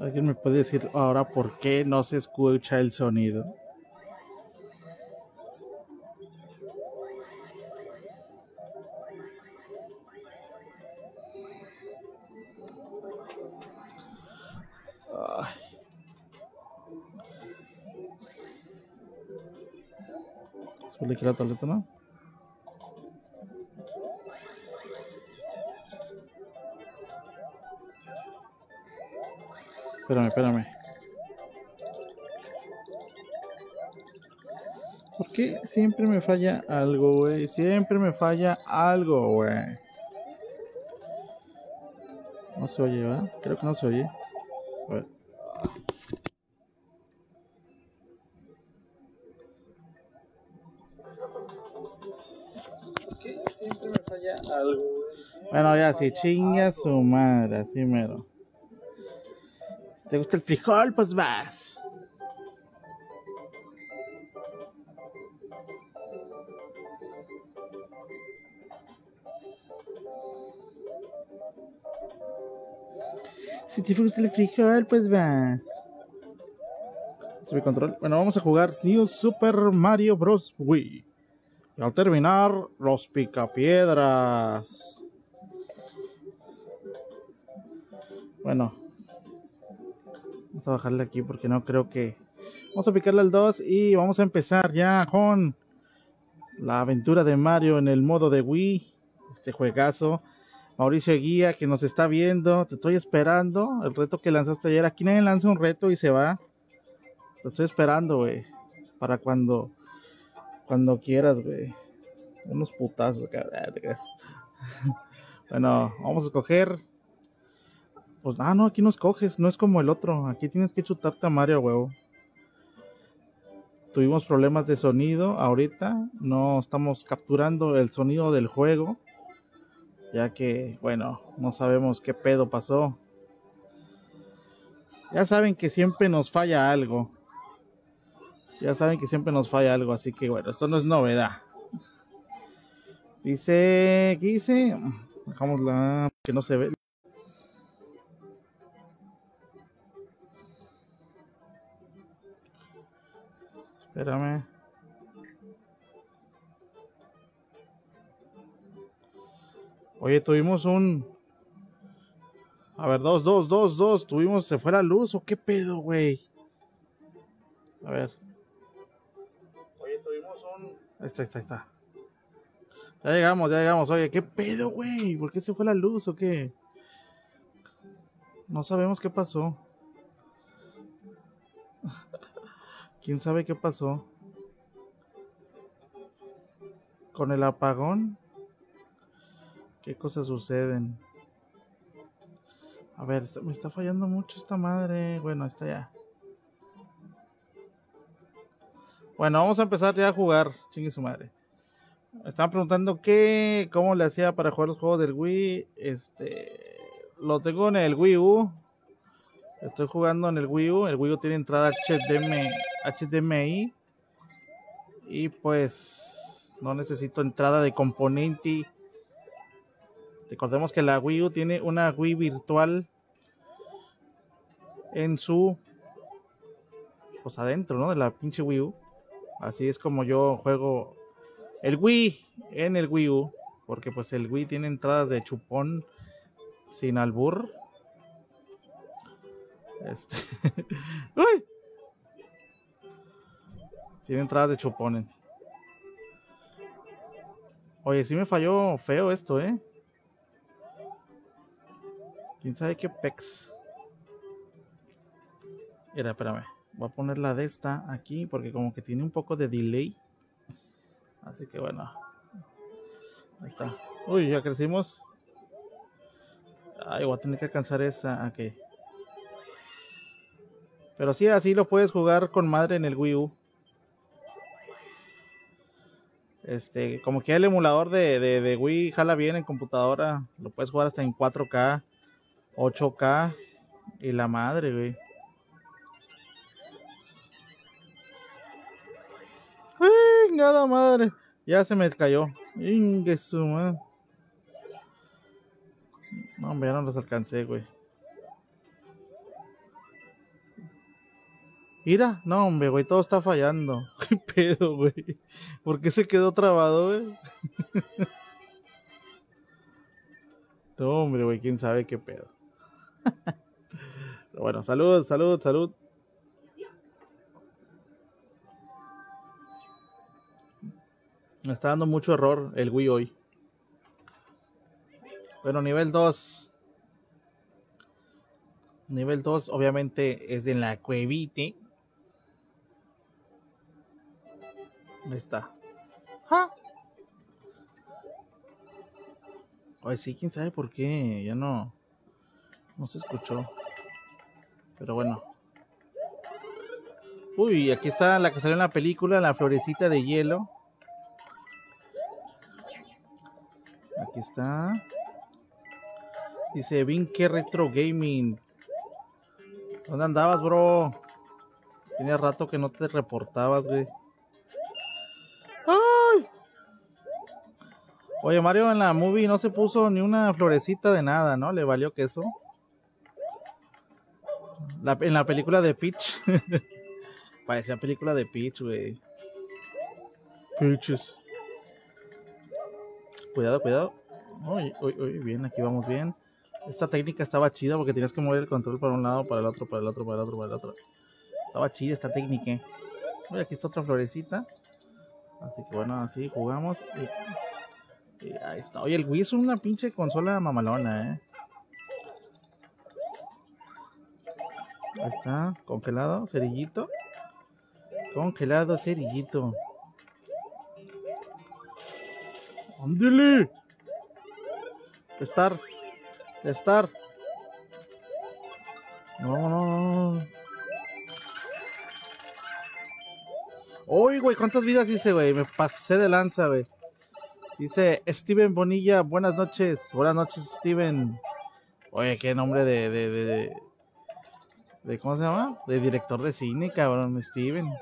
¿Alguien me puede decir ahora por qué no se escucha el sonido? Espérame, espérame. ¿Por qué siempre me falla algo, güey? Siempre me falla algo, güey. No se oye, ¿verdad? Creo que no se oye. Si chinga su madre, así mero. Si te gusta el frijol, pues vas. Si te gusta el frijol, pues vas. Control. Bueno, vamos a jugar New Super Mario Bros. Wii. Y al terminar, los picapiedras. Bueno, vamos a bajarle aquí porque no creo que. Vamos a picarle al 2 y vamos a empezar ya con la aventura de Mario en el modo de Wii. Este juegazo. Mauricio Guía que nos está viendo, te estoy esperando. El reto que lanzaste ayer, aquí nadie lanza un reto y se va. Te estoy esperando, güey. Para cuando cuando quieras, güey. Unos putazos, cabrón. Bueno, vamos a escoger. Pues, ah, no, aquí no escoges, no es como el otro. Aquí tienes que chutarte a Mario, huevo. Tuvimos problemas de sonido ahorita. No estamos capturando el sonido del juego ya que, bueno, no sabemos qué pedo pasó. Ya saben que siempre nos falla algo. Ya saben que siempre nos falla algo, así que bueno, esto no es novedad. Dice, ¿qué dice? Dejámosla que no se ve. Espérame. Oye, tuvimos un. A ver, dos, dos, dos, dos. Tuvimos. ¿Se fue la luz o qué pedo, güey? A ver. Oye, tuvimos un. Ahí está, ahí está, ahí está. Ya llegamos, ya llegamos. Oye, ¿qué pedo, güey? ¿Por qué se fue la luz o qué? No sabemos qué pasó. ¿Quién sabe qué pasó? ¿Con el apagón? ¿Qué cosas suceden? A ver, me está fallando mucho esta madre. Bueno, está ya. Bueno, vamos a empezar ya a jugar. Chingue su madre. Estaban preguntando qué, cómo le hacía para jugar los juegos del Wii. Este, lo tengo en el Wii U. Estoy jugando en el Wii U. El Wii U tiene entrada HDMI, HDMI. Y pues no necesito entrada de componente. Recordemos que la Wii U tiene una Wii virtual en su pues adentro, ¿no? De la pinche Wii U. Así es como yo juego el Wii en el Wii U, porque pues el Wii tiene entradas de chupón sin albur. Este ¡Uy! Tiene entradas de chupones. Oye, sí me falló feo esto, ¿eh? ¿Quién sabe qué pex? Mira, espérame. Voy a poner la de esta aquí porque como que tiene un poco de delay. Así que bueno. Ahí está. Uy, ya crecimos. Ay, voy a tener que alcanzar esa. Ok. Pero sí, así lo puedes jugar con madre en el Wii U. Este, como que el emulador de, de, Wii jala bien en computadora. Lo puedes jugar hasta en 4K, 8K y la madre, güey. nada madre! Ya se me cayó. Man. No, hombre, ya no los alcancé, güey. Mira, no, hombre, güey, todo está fallando. ¿Qué pedo, güey? ¿Por qué se quedó trabado, güey? no, hombre, güey, quién sabe qué pedo. Pero bueno, salud, salud, salud. Me está dando mucho error el Wii hoy. Bueno, nivel 2. Nivel 2 obviamente es en la cuevite. Ahí está. ¡Ja! Ay, sí, quién sabe por qué. Ya no. No se escuchó. Pero bueno. Uy, aquí está la que salió en la película, la florecita de hielo. Aquí está. Dice Vinque Retro Gaming. ¿Dónde andabas, bro? Tiene rato que no te reportabas, güey. Oye, Mario en la movie no se puso ni una florecita de nada, ¿no? Le valió queso. En la película de Peach. Parecía película de Peach, güey. Peaches. Cuidado, cuidado. Uy, uy, uy, bien, aquí vamos bien. Esta técnica estaba chida porque tenías que mover el control para un lado, para el otro, para el otro, para el otro, para el otro. Estaba chida esta técnica. Uy, aquí está otra florecita. Así que bueno, así jugamos. Ahí está. Oye, el Wii es una pinche consola mamalona, eh. Ahí está, congelado, cerillito. Congelado, cerillito. ¡Ándele! Estar. Estar. No, no, no. Uy, güey, ¿cuántas vidas hice, güey? Me pasé de lanza, güey. Dice Steven Bonilla, buenas noches. Buenas noches, Steven. Oye, qué nombre de, de, de, de, ¿cómo se llama? De director de cine, cabrón, Steven.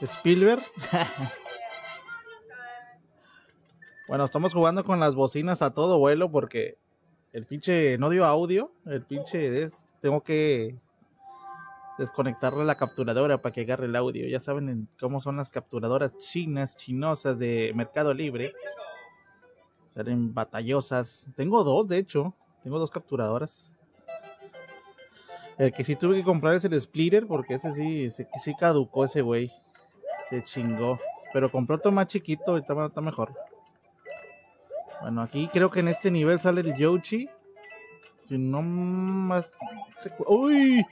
Spielberg. bueno, estamos jugando con las bocinas a todo vuelo porque el pinche no dio audio. El pinche es, tengo que desconectarle la capturadora para que agarre el audio. Ya saben cómo son las capturadoras chinas, chinosas de Mercado Libre. Salen batallosas. Tengo dos, de hecho. Tengo dos capturadoras. El que sí tuve que comprar es el splitter porque ese sí, sí caducó ese güey. Se chingó. Pero compré otro más chiquito y está, está mejor. Bueno, aquí creo que en este nivel sale el Yoshi. Si no más... ¡Uy!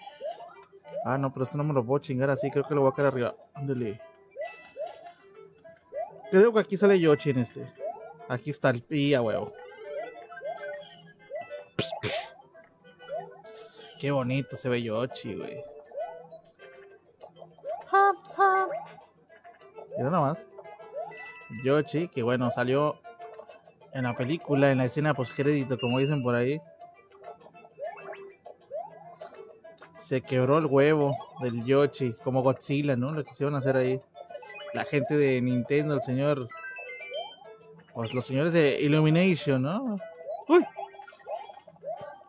Ah, no, pero este no me lo puedo chingar así. Creo que lo voy a quedar arriba. Ándale. Creo que aquí sale Yoshi en este. Aquí está el pía, huevo. Qué bonito se ve Yoshi, güey. Mira nada más. Yoshi, que bueno, salió en la película, en la escena post crédito, como dicen por ahí. Se quebró el huevo del Yoshi, como Godzilla, ¿no? Lo quisieron hacer ahí. La gente de Nintendo, el señor. Pues los señores de Illumination, ¿no? ¡Uy!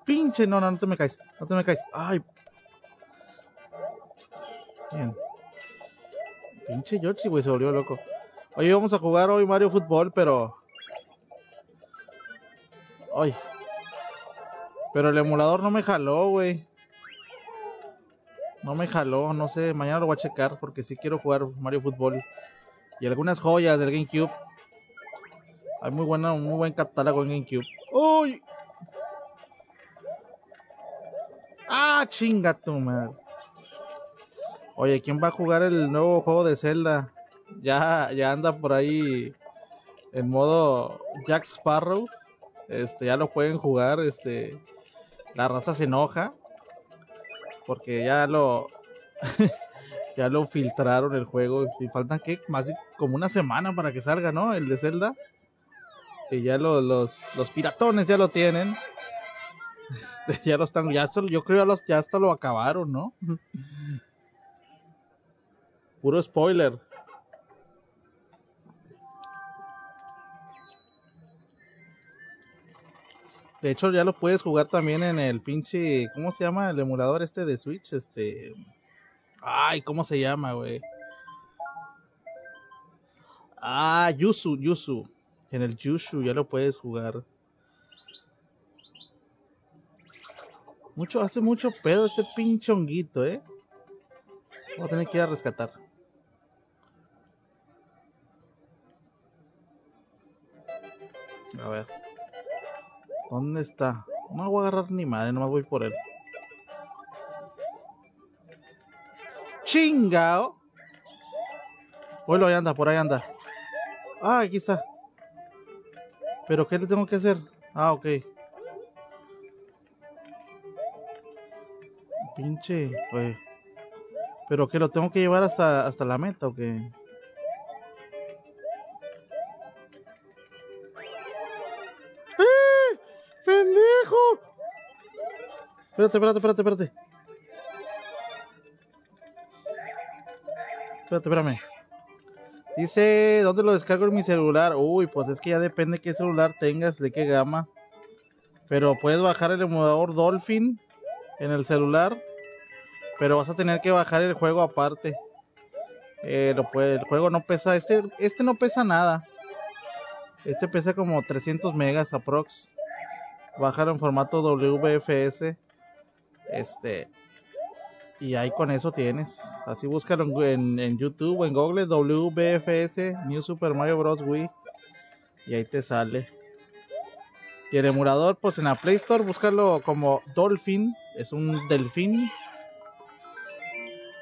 Pinche, no, no, no te me caes. No te me caes. Ay. Bien. Pinche Yoshi, güey, se volvió loco. Oye, vamos a jugar hoy Mario Fútbol, pero Ay. Pero el emulador no me jaló, güey. No me jaló, no sé. Mañana lo voy a checar porque sí quiero jugar Mario Fútbol. Y algunas joyas del GameCube. Hay muy buena, muy buen catálogo en GameCube. ¡Uy! ¡Ah, chinga tu madre! Oye, ¿quién va a jugar el nuevo juego de Zelda? Ya, ya anda por ahí en modo Jack Sparrow. Este, ya lo pueden jugar, este, la raza se enoja porque ya lo Ya lo filtraron el juego. Y faltan que más de como una semana para que salga, ¿no? El de Zelda. Que ya los, los, piratones ya lo tienen. Este, ya lo están, ya yo creo los, ya hasta lo acabaron, ¿no? Puro spoiler. De hecho, ya lo puedes jugar también en el pinche. ¿Cómo se llama? El emulador este de Switch. Este. Ay, ¿cómo se llama, güey? Ah, Yusu, Yusu. En el Yusu ya lo puedes jugar. Mucho, hace mucho pedo este pinche honguito, eh. Voy a tener que ir a rescatar. A ver. ¿Dónde está? No voy a agarrar ni madre, nomás voy por él. ¡Chingao! Bueno, ahí anda, por ahí anda. Ah, aquí está. ¿Pero qué le tengo que hacer? Ah, ok. Pinche, pues. ¿Pero qué lo tengo que llevar hasta, hasta la meta o qué? Espérate, espérate, espérate, espérate. Espérate, espérame. Dice, ¿dónde lo descargo en mi celular? Uy, pues es que ya depende qué celular tengas, de qué gama. Pero puedes bajar el emulador Dolphin en el celular. Pero vas a tener que bajar el juego aparte. Eh, el juego no pesa, este, este no pesa nada. Este pesa como 300 megas aprox. Bajar en formato WFS. Este. Y ahí con eso tienes. Así búscalo en, en YouTube o en Google WBFS New Super Mario Bros. Wii. Y ahí te sale. Y el emulador, pues en la Play Store, búscalo como Dolphin. Es un delfín.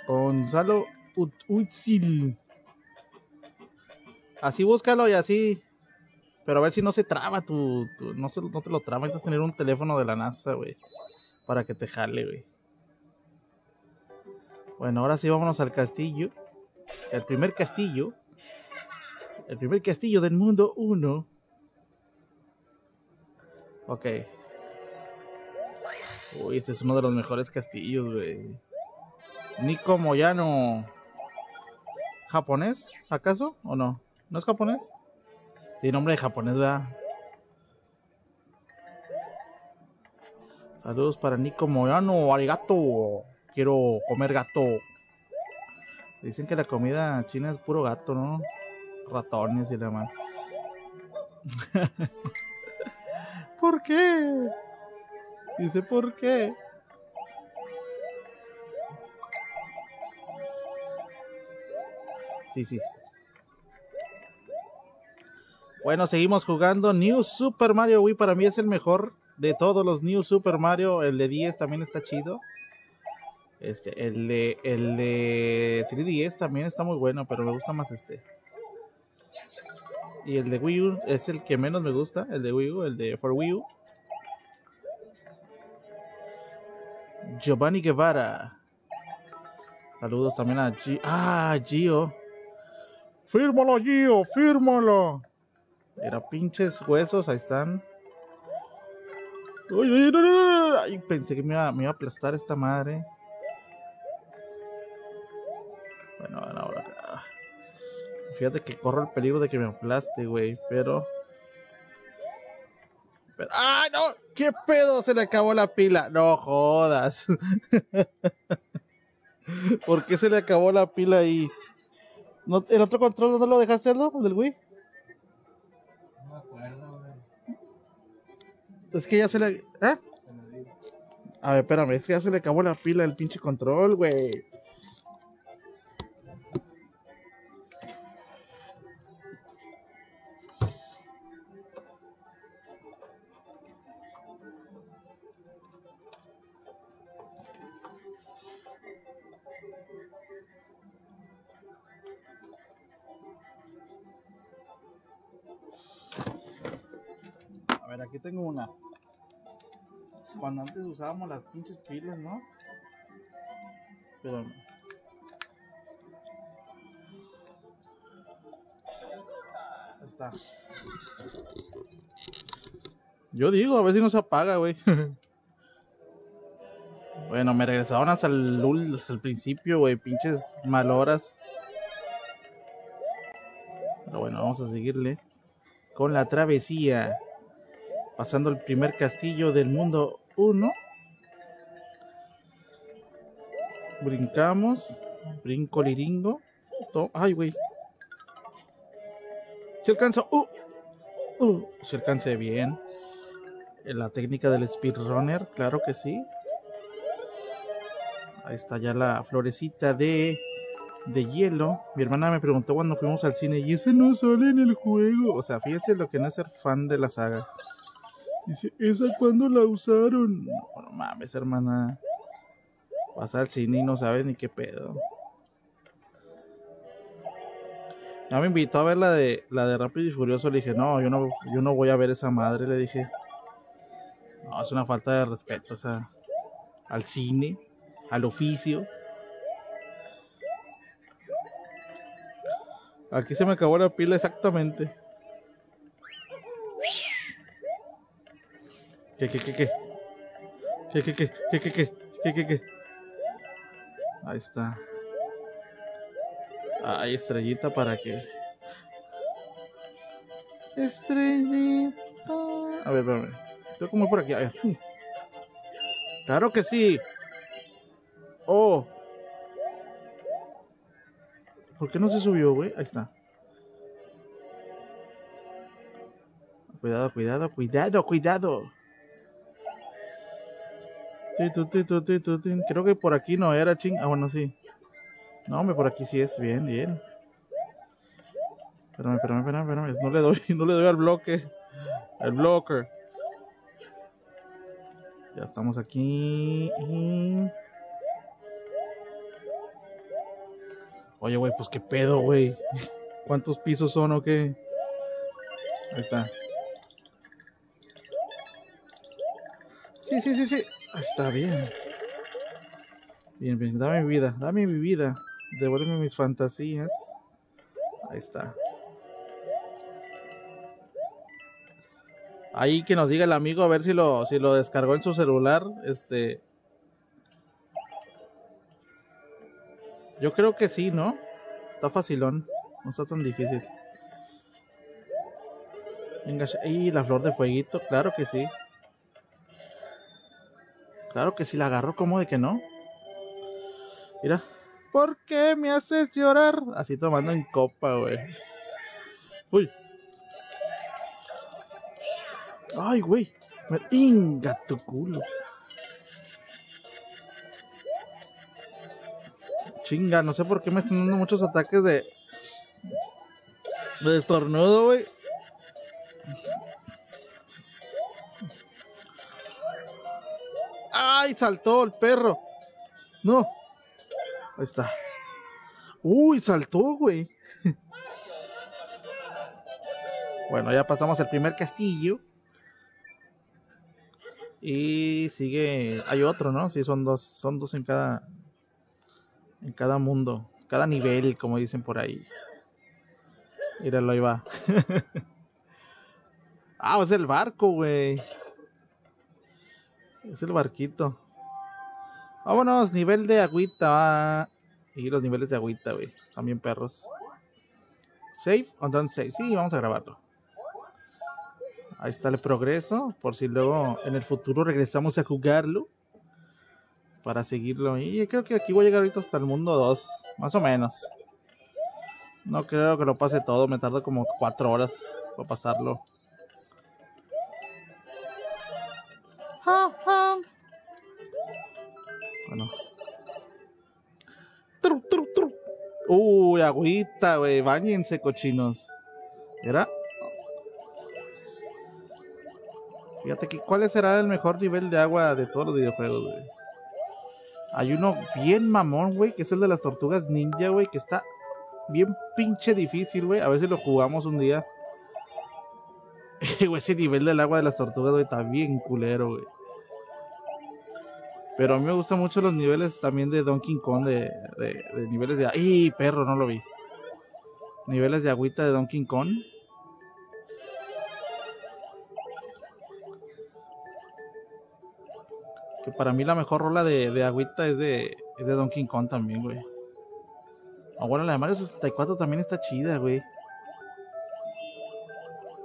Gonzalo Utzil. Así búscalo y así. Pero a ver si no se traba tu. no, se, te lo traba. Necesitas tener un teléfono de la NASA, güey para que te jale, güey. Bueno, ahora sí vámonos al castillo. El primer castillo. El primer castillo del mundo 1. Ok. Uy, este es uno de los mejores castillos, güey. Nico Moyano. ¿Japonés? ¿Acaso? ¿O no? ¿No es japonés? Tiene nombre de japonés, ¿verdad? Saludos para Nico Moyano, arigato. Quiero comer gato. Dicen que la comida china es puro gato, ¿no? Ratones y demás. ¿Por qué? Dice, ¿por qué? Sí, sí. Bueno, seguimos jugando New Super Mario Wii. Para mí es el mejor de todos los New Super Mario, el de 10 también está chido. Este, el de, el de 3DS también está muy bueno, pero me gusta más este. Y el de Wii U es el que menos me gusta, el de Wii U, el de For Wii U. Giovanni Guevara. Saludos también a Gio. Ah, Gio. Fírmalo, Gio, fírmalo. Era pinches huesos, ahí están. Uy, pensé que me iba, me iba, a aplastar esta madre. Bueno, bueno, ahora. Fíjate que corro el peligro de que me aplaste, güey, pero... pero... ¡Ah, no! ¿Qué pedo? Se le acabó la pila. No jodas. ¿Por qué se le acabó la pila ahí? ¿No, ¿El otro control dónde lo dejaste, ¿El del Wii? Es que ya se le. ¿Eh? A ver, espérame, es que ya se le acabó la pila del pinche control, güey. usábamos las pinches pilas, ¿no? Pero... Está. Yo digo, a ver si no se apaga, güey. bueno, me regresaron hasta el, hasta el principio, güey. Pinches mal horas. Pero bueno, vamos a seguirle con la travesía. Pasando el primer castillo del mundo 1. Brincamos. Brinco liringo. Ay, güey. Se alcanza. Uh, uh, se alcance bien. La técnica del speedrunner, claro que sí. Ahí está ya la florecita de, de hielo. Mi hermana me preguntó cuando fuimos al cine y ese no sale en el juego. O sea, fíjense lo que no es ser fan de la saga. Dice, ¿esa cuándo la usaron? No mames, hermana. Vas al cine y no sabes ni qué pedo. Ya me invitó a ver la de la de Rápido y Furioso, le dije, no, yo no, yo no voy a ver esa madre, le dije. No, es una falta de respeto, o sea, al cine, al oficio. Aquí se me acabó la pila exactamente. ¿Qué, qué, qué, qué? ¿Qué, qué, qué? ¿Qué, qué, qué? ¿Qué, qué, qué? Ahí está. Hay estrellita para que. Estrellita. A ver, espérame. Tengo como por aquí. A ver. Claro que sí. Oh. ¿Por qué no se subió, güey? Ahí está. Cuidado, cuidado, cuidado, cuidado. Creo que por aquí no era ching. Ah, bueno, sí. No, hombre, por aquí sí es. Bien, bien. Espérame, espérame, espérame, espérame. No le doy, no le doy al bloque. El blocker. Ya estamos aquí. Oye, güey, pues qué pedo, güey. ¿Cuántos pisos son o qué? Ahí está. Sí, sí, sí, sí. Está bien. Bien, bien. Dame vida. Dame mi vida. Devuélveme mis fantasías. Ahí está. Ahí que nos diga el amigo a ver si lo, si lo descargó en su celular. Este. Yo creo que sí, ¿no? Está facilón. No está tan difícil. Venga, y la flor de fueguito, claro que sí. Claro que sí la agarro, como de que no? Mira. ¿Por qué me haces llorar? Así tomando en copa, güey. Uy. Ay, güey. Inga tu culo. Chinga, no sé por qué me están dando muchos ataques de. de estornudo, güey. ¡Ay! Saltó el perro. No. Ahí está. Uy, saltó, güey. bueno, ya pasamos el primer castillo. Y sigue. Hay otro, ¿no? Sí, son dos. Son dos en cada. En cada mundo. Cada nivel, como dicen por ahí. Míralo, ahí va. ah, es el barco, güey. Es el barquito. Vámonos, nivel de agüita. Y los niveles de agüita, güey. También perros. Don't save. Sí, vamos a grabarlo. Ahí está el progreso. Por si luego en el futuro regresamos a jugarlo. Para seguirlo. Y creo que aquí voy a llegar ahorita hasta el mundo 2. Más o menos. No creo que lo pase todo. Me tarda como 4 horas para pasarlo. Uy, agüita, güey. Báñense, cochinos. ¿Era? Fíjate que cuál será el mejor nivel de agua de todos los videojuegos, güey. Hay uno bien mamón, güey, que es el de las tortugas ninja, güey, que está bien pinche difícil, güey. A ver si lo jugamos un día. ese nivel del agua de las tortugas, güey, está bien culero, güey. Pero a mí me gustan mucho los niveles también de Donkey Kong, de, de, niveles de... ¡Ay, perro! No lo vi. Niveles de agüita de Donkey Kong. Que para mí la mejor rola de, de agüita es de, es de Donkey Kong también, güey. Ah, bueno, la de Mario 64 también está chida, güey.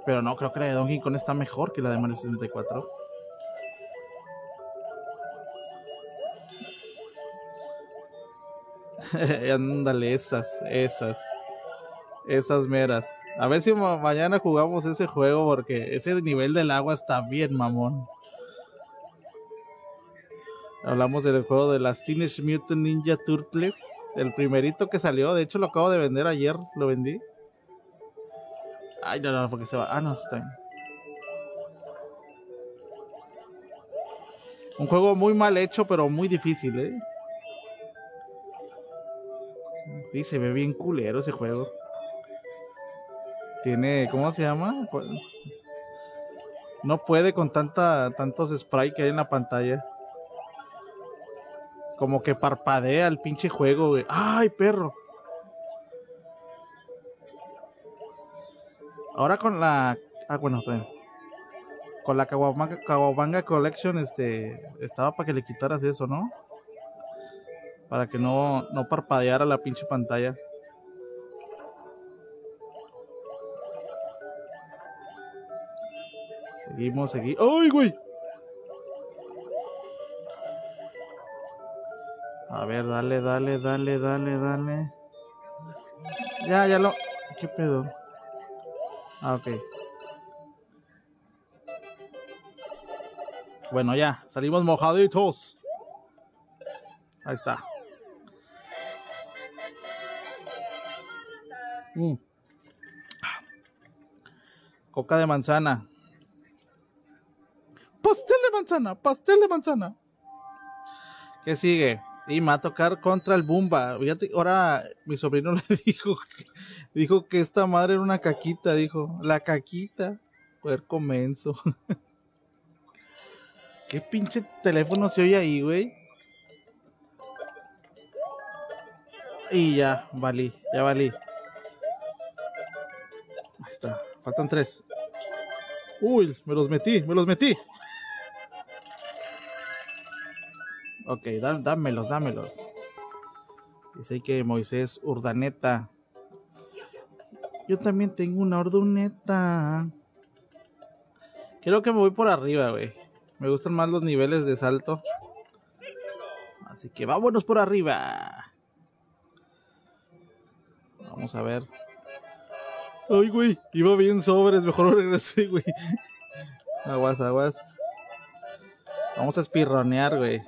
Pero no, creo que la de Donkey Kong está mejor que la de Mario 64. Ándale, esas, esas. Esas meras. A ver si mañana jugamos ese juego porque ese nivel del agua está bien, mamón. Hablamos del juego de las Teenage Mutant Ninja Turtles. El primerito que salió. De hecho, lo acabo de vender ayer. Lo vendí. Ay, no, no, porque se va. Ah, no, está. Un juego muy mal hecho, pero muy difícil, ¿eh? Sí, se ve bien culero ese juego. Tiene, ¿cómo se llama? Pues, no puede con tanta tantos sprites que hay en la pantalla. Como que parpadea el pinche juego, güey. ¡Ay, perro! Ahora con la. Ah, bueno, Con la Kawabanga, Collection, este. Estaba para que le quitaras eso, ¿no? Para que no, no parpadeara la pinche pantalla. Seguimos, seguimos. ¡Ay, güey! A ver, dale, dale, dale, dale, dale. Ya, ya lo. ¿Qué pedo? Ah, ok. Bueno, ya, salimos mojaditos. Ahí está. Mm. Coca de manzana. Pastel de manzana, pastel de manzana. ¿Qué sigue? Y va a tocar contra el Bumba. Fíjate, ahora mi sobrino le dijo, dijo que esta madre era una caquita, dijo. La caquita. Puerco menso. ¿Qué pinche teléfono se oye ahí, güey? Y ya, valí, ya valí. Ahí está, faltan tres. Uy, me los metí, me los metí. Ok, dámelos, dámelos. Dice que Moisés Urdaneta. Yo también tengo una orduneta. Creo que me voy por arriba, güey. Me gustan más los niveles de salto. Así que vámonos por arriba. Vamos a ver. Ay, güey, iba bien sobres, mejor regresé, güey. Aguas, aguas. Vamos a espirronear, güey.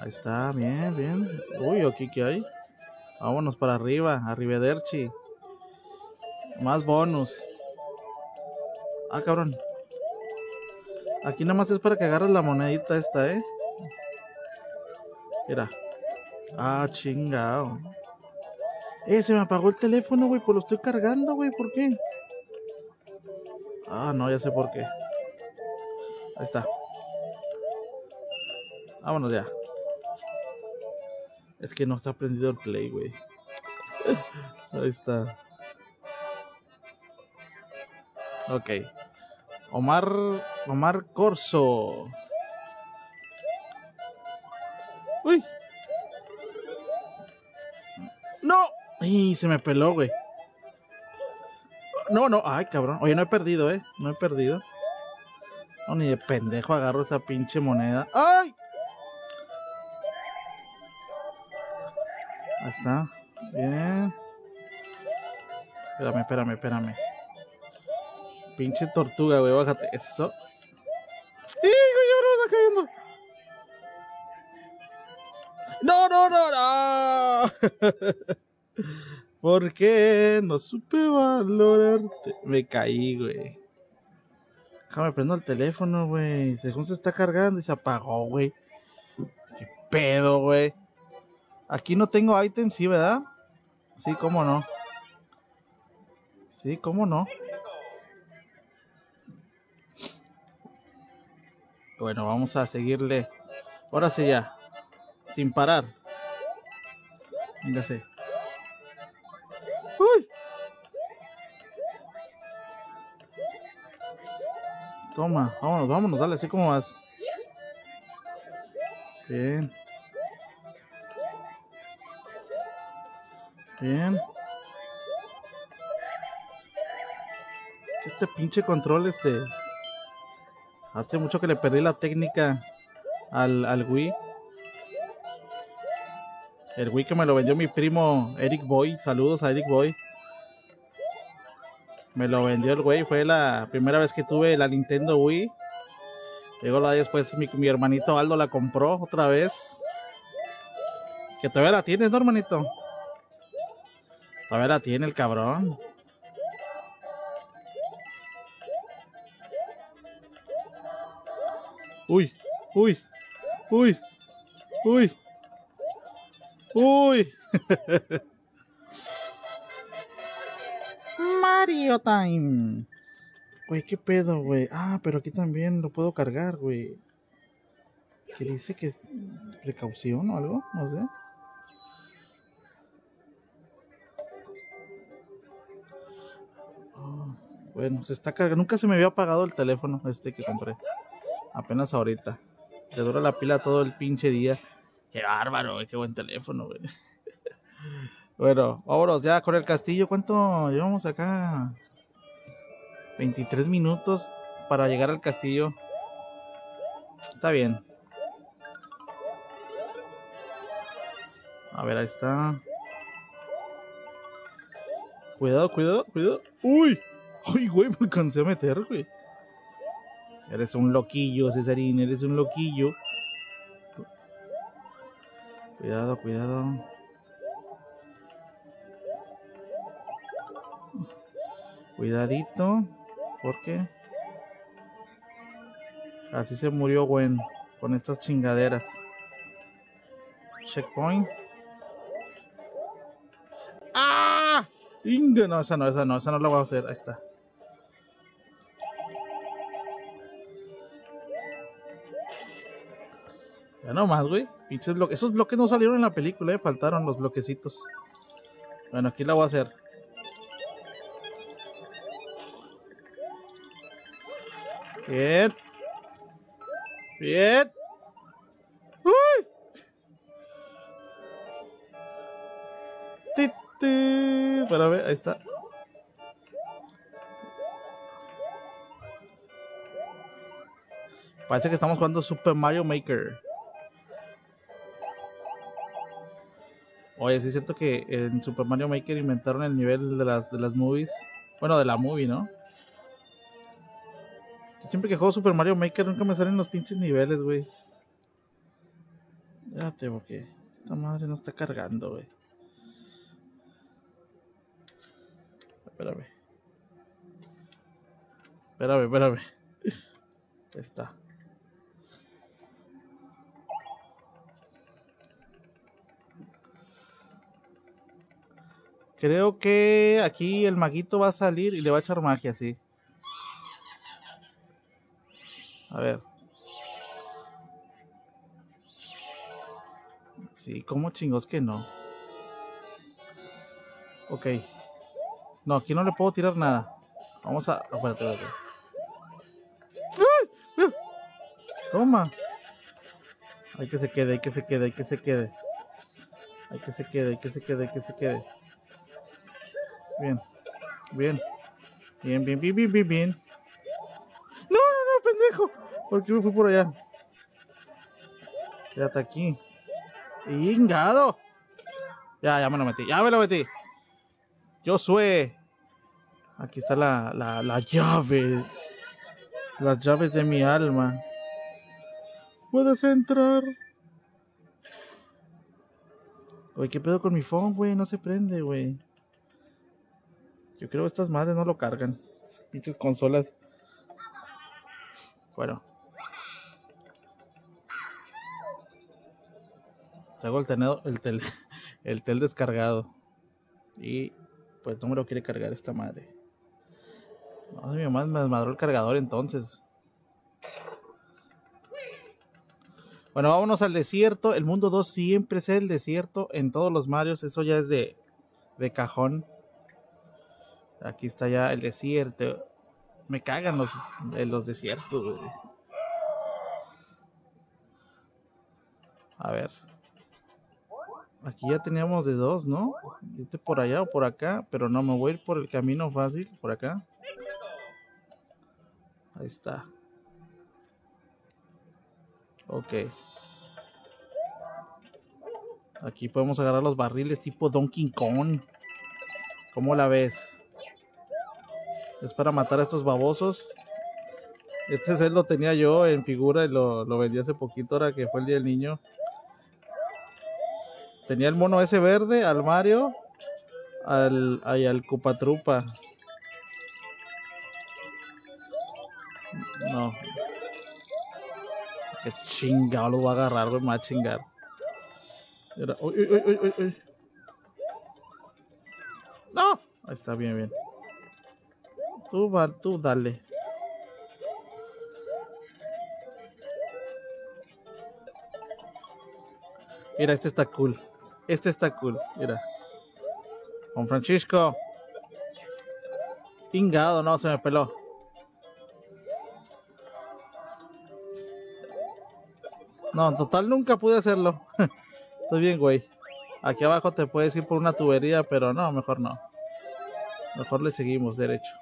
Ahí está, bien, bien. Uy, aquí que hay. Vámonos para arriba, arrivederci. Más bonus. Ah, cabrón. Aquí nada más es para que agarres la monedita esta, ¿eh? Mira. Ah, chingado. Eh, se me apagó el teléfono, güey, pues lo estoy cargando, güey, ¿por qué? Ah, no, ya sé por qué. Ahí está. Vámonos ya. Es que no está prendido el play, güey. Ahí está. Ok. Omar. Omar Corso. Y se me peló, güey. No, no. Ay, cabrón. Oye, no he perdido, eh. No he perdido. No, ni de pendejo agarro esa pinche moneda. ¡Ay! Ahí está. Bien. Espérame, espérame, espérame. Pinche tortuga, güey, bájate. Eso. ¡Y, güey, ahora está cayendo! ¡No, no, no, no! ¿Por qué no supe valorarte? Me caí, güey. Déjame prendo el teléfono, güey. Según se está cargando y se apagó, güey. ¿Qué pedo, güey? Aquí no tengo items, sí, ¿verdad? Sí, cómo no. Sí, cómo no. Bueno, vamos a seguirle. Ahora sí ya. Sin parar. Véngase. Toma, vámonos, vámonos, dale, así como vas. Bien. Bien. Este pinche control, este. Hace mucho que le perdí la técnica al, al Wii. El Wii que me lo vendió mi primo Eric Boy. Saludos a Eric Boy. Me lo vendió el güey. Fue la primera vez que tuve la Nintendo Wii. Luego la después mi, mi hermanito Aldo la compró otra vez. Que todavía la tienes, ¿no, hermanito? Todavía la tiene el cabrón. Uy, uy, uy, uy, uy. Mario Time. Güey, qué pedo, güey. Ah, pero aquí también lo puedo cargar, güey. ¿Qué dice que es precaución o algo? No sé. Oh, bueno, se está cargando. Nunca se me había apagado el teléfono este que compré. Apenas ahorita. Le dura la pila todo el pinche día. Qué bárbaro, güey. Qué buen teléfono, güey. Bueno, vámonos ya con el castillo. ¿Cuánto llevamos acá? 23 minutos para llegar al castillo. Está bien. A ver, ahí está. Cuidado, cuidado, cuidado. Uy, uy, güey, me alcancé a meter, güey. Eres un loquillo, Cesarín, eres un loquillo. Cuidado, cuidado. Cuidadito, porque así se murió Gwen con estas chingaderas. Checkpoint. ¡Ah! Inga, no, esa no, esa no, esa no la voy a hacer. Ahí está. Ya no más, güey. Esos bloques no salieron en la película, eh. Faltaron los bloquecitos. Bueno, aquí la voy a hacer. Bien. Bien. Uy. Ti. Espérame, ahí está. Parece que estamos jugando Super Mario Maker. Oye, sí siento que en Super Mario Maker inventaron el nivel de las, de las movies. Bueno, de la movie, ¿no? Siempre que juego Super Mario Maker nunca me salen los pinches niveles, güey. Ya tengo que. Esta madre no está cargando, güey. Espérame. Espérame, espérame. Ahí está. Creo que aquí el maguito va a salir y le va a echar magia, sí. A ver. Sí, ¿cómo chingos que no? Ok. No, aquí no le puedo tirar nada. Vamos a... Espérate, espérate. ¡Ay! Toma. Hay que se quede, hay que se quede, hay que se quede. Hay que se quede, hay que se quede, hay que se quede. Bien. Bien. Bien, bien, bien, bien, bien, bien. No, no, no, pendejo. ¿Por qué me fui por allá? Quédate aquí. ¡Ingado! Ya, ya me lo metí. Ya me lo metí. Yo soy. Aquí está la, la, la llave. Las llaves de mi alma. Puedes entrar. Oye, ¿qué pedo con mi phone, güey? No se prende, güey. Yo creo que estas madres no lo cargan. Pinches consolas. Bueno. Traigo el, tenedor, el, tel, el tel descargado. Y pues no me lo quiere cargar esta madre. No, mi mamá me desmadró el cargador entonces. Bueno, vámonos al desierto. El mundo 2 siempre es el desierto en todos los Marios. Eso ya es de, de cajón. Aquí está ya el desierto. Me cagan los, los desiertos. A ver. Aquí ya teníamos de dos, ¿no? Este por allá o por acá, pero no, me voy a ir por el camino fácil, por acá. Ahí está. Ok. Aquí podemos agarrar los barriles tipo Donkey Kong. ¿Cómo la ves? Es para matar a estos babosos. Este set lo tenía yo en figura y lo, lo vendí hace poquito, ahora que fue el día del niño. Tenía el mono ese verde, al Mario, al, ay, al Cupatrupa. No. Qué chingado lo va a agarrar, güey, me va a chingar. Era, uy, uy, uy. No. Ahí está, bien, bien. Tú, va, tú dale. Mira, este está cool. Este está cool, mira. Con Francisco. Pingado, no, se me peló. No, en total nunca pude hacerlo. Estoy bien, güey. Aquí abajo te puedes ir por una tubería, pero no, mejor no. Mejor le seguimos derecho.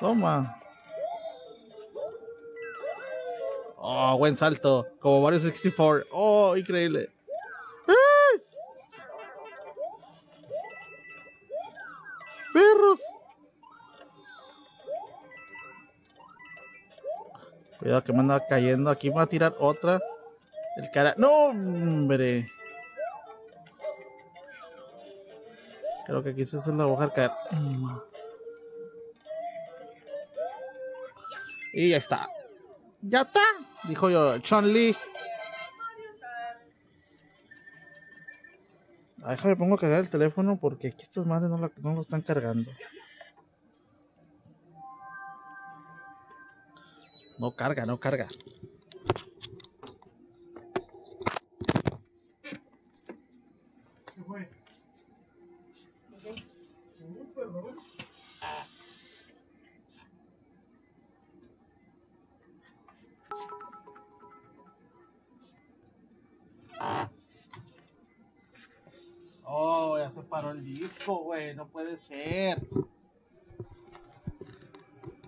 Toma. Oh, buen salto. Como Mario 64. Oh, increíble. ¡Ay! Perros. Cuidado que me anda cayendo. Aquí va a tirar otra. El cara. No, hombre. Creo que aquí se la voy. Y ya está. Ya está. Dijo yo, Chun Lee. Ah, déjame pongo a cargar el teléfono porque aquí estas madres no, no lo están cargando. No carga, no carga. Ser.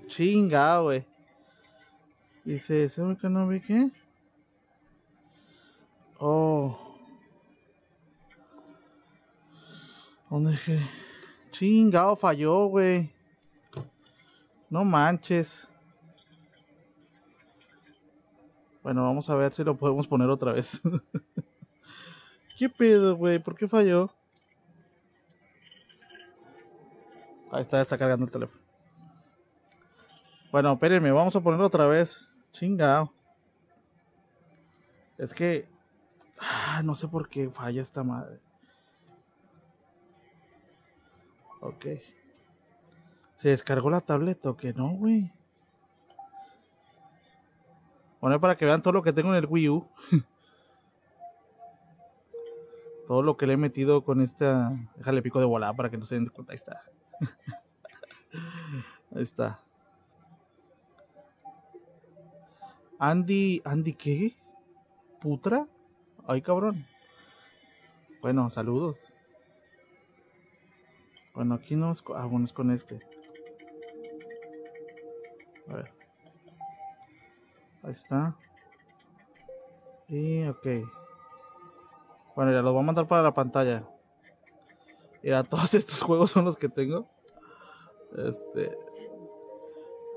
Chinga, güey. Dice, ¿sabe que no vi qué? Oh. ¿Dónde dejé? Chingado, falló, güey. No manches. Bueno, vamos a ver si lo podemos poner otra vez. ¿Qué pedo, güey? ¿Por qué falló? Ahí está, está cargando el teléfono. Bueno, espérenme, vamos a ponerlo otra vez. Chingado. Es que... Ah, no sé por qué falla esta madre. Ok. ¿Se descargó la tableta o qué? No, güey. Bueno, para que vean todo lo que tengo en el Wii U. todo lo que le he metido con esta. Déjale pico de volada para que no se den cuenta. Ahí está. Ahí está. Andy. ¿Andy qué? ¿Putra? Ay, cabrón. Bueno, saludos. Bueno, aquí no es. Ah, bueno, es con este. A ver. Ahí está. Y ok. Bueno, ya los voy a mandar para la pantalla. Mira, todos estos juegos son los que tengo. Este.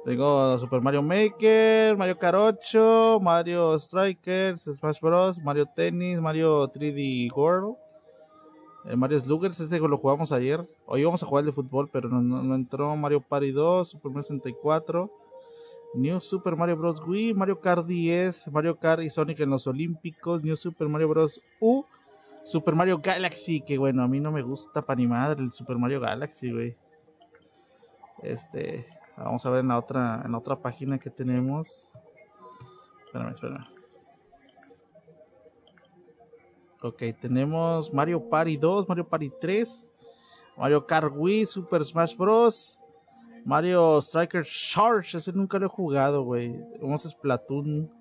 Tengo Super Mario Maker, Mario Kart 8, Mario Strikers, Smash Bros, Mario Tennis, Mario 3D World, el Mario Sluggers, ese lo jugamos ayer. Hoy íbamos a jugar de fútbol, pero no, no, no entró Mario Party 2, Super Mario 64, New Super Mario Bros. Wii, Mario Kart 10, Mario Kart y Sonic en los Olímpicos, New Super Mario Bros. U, Super Mario Galaxy, que bueno, a mí no me gusta para ni madre el Super Mario Galaxy, güey. Este, vamos a ver en la otra, en la otra página que tenemos. Espérame, espérame. Ok, tenemos Mario Party 2, Mario Party 3, Mario Kart Wii, Super Smash Bros. Mario Striker Charge, ese nunca lo he jugado, güey. Vamos a Splatoon.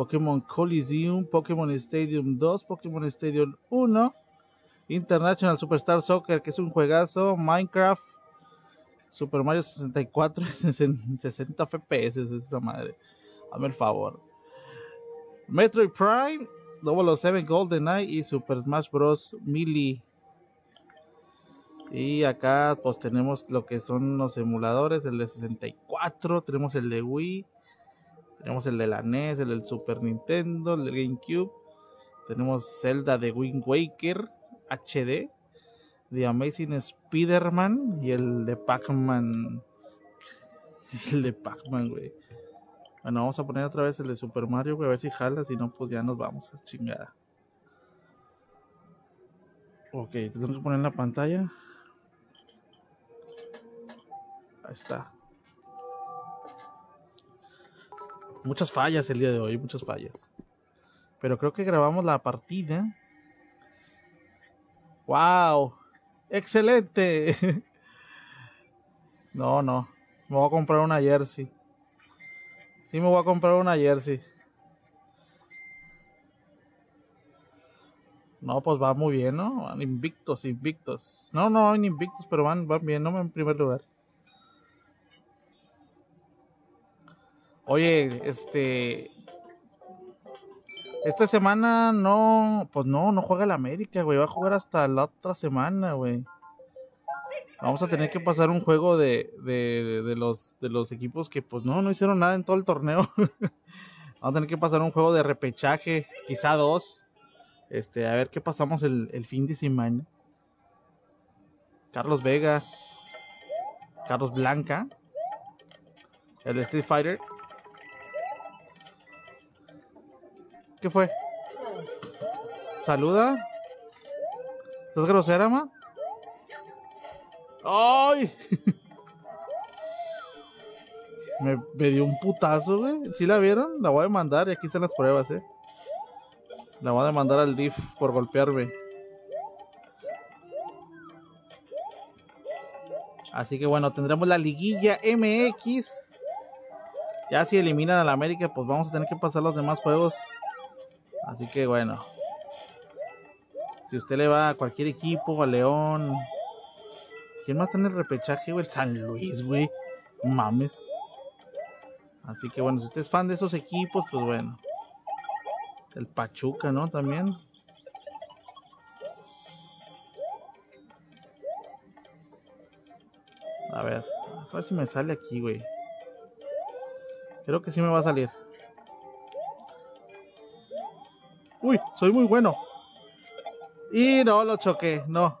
Pokémon Coliseum, Pokémon Stadium 2, Pokémon Stadium 1, International Superstar Soccer, que es un juegazo, Minecraft, Super Mario 64, 60 FPS, es esa madre. Hazme el favor. Metroid Prime, 007 GoldenEye y Super Smash Bros. Melee. Y acá pues tenemos lo que son los emuladores, el de 64, tenemos el de Wii, tenemos el de la NES, el del Super Nintendo, el del GameCube, tenemos Zelda de Wind Waker HD, The Amazing Spider-Man y el de Pac-Man. El de Pac-Man, güey. Bueno, vamos a poner otra vez el de Super Mario, güey, a ver si jala, si no, pues ya nos vamos a chingada. Ok, tengo que poner en la pantalla. Ahí está. Muchas fallas el día de hoy, muchas fallas. Pero creo que grabamos la partida. ¡Wow! ¡Excelente! no, no. Me voy a comprar una jersey. Sí, me voy a comprar una jersey. No, pues va muy bien, ¿no? Van invictos, invictos. No, no van invictos, pero van, van bien, ¿no? En primer lugar. Oye, este. Esta semana no. Pues no, no juega el América, güey. Va a jugar hasta la otra semana, güey. Vamos a tener que pasar un juego de, de, los, de los equipos que pues no, no hicieron nada en todo el torneo. Vamos a tener que pasar un juego de repechaje, quizá dos. Este, a ver qué pasamos el, el fin de semana. Carlos Vega. Carlos Blanca. El de Street Fighter. ¿Qué fue? ¿Saluda? ¿Estás grosera, ma? ¡Ay! me, dio un putazo, güey. ¿Sí la vieron? La voy a mandar y aquí están las pruebas, eh. La voy a demandar al DIF por golpearme. Así que bueno, tendremos la liguilla MX. Ya si eliminan a la América, pues vamos a tener que pasar los demás juegos. Así que bueno. Si usted le va a cualquier equipo, a León, ¿Quién más está en el repechaje, güey? El San Luis, güey. Mames. Así que bueno, si usted es fan de esos equipos, pues bueno. El Pachuca, ¿no? También. A ver, a ver si me sale aquí, güey. Creo que sí me va a salir. Uy, soy muy bueno. Y no, lo choqué, no.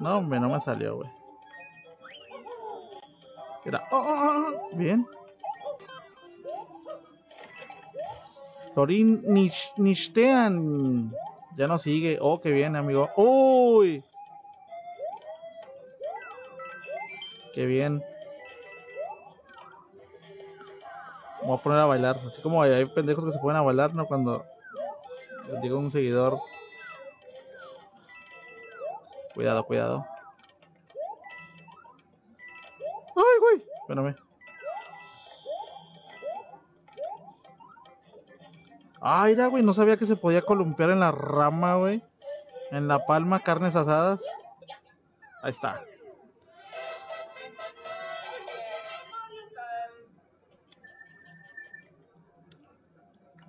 No, hombre, no me salió, güey. Era. Oh, oh, oh, oh bien. Thorin Nishstean. Ya no sigue. Oh, qué bien, amigo. Uy. Qué bien. Voy a poner a bailar. Así como hay, pendejos que se ponen a bailar, ¿no? Cuando llega un seguidor Cuidado, cuidado. ¡Ay, güey! Espérame. Ay, mira, güey, no sabía que se podía columpiar en la rama, güey. En la palma, carnes asadas. Ahí está.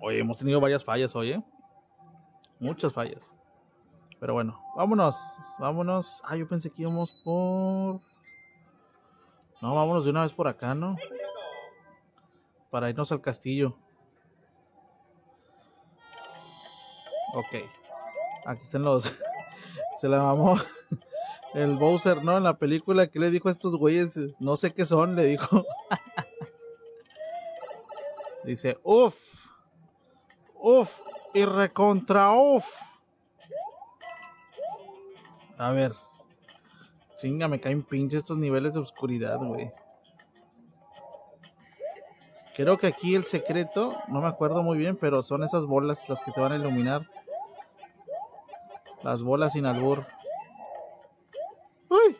Oye, hemos tenido varias fallas hoy, ¿eh? Muchas fallas. Pero bueno, vámonos, vámonos. Ah, yo pensé que íbamos por... No, vámonos de una vez por acá, ¿no? Para irnos al castillo. Ok. Aquí están los... Se la mamó el Bowser, ¿no? En la película que le dijo a estos güeyes, no sé qué son, le dijo. Dice, uff, uff, y recontra off. A ver. Chinga, me caen pinche estos niveles de oscuridad, güey. Creo que aquí el secreto, no me acuerdo muy bien, pero son esas bolas las que te van a iluminar. Las bolas sin albur. ¡Uy!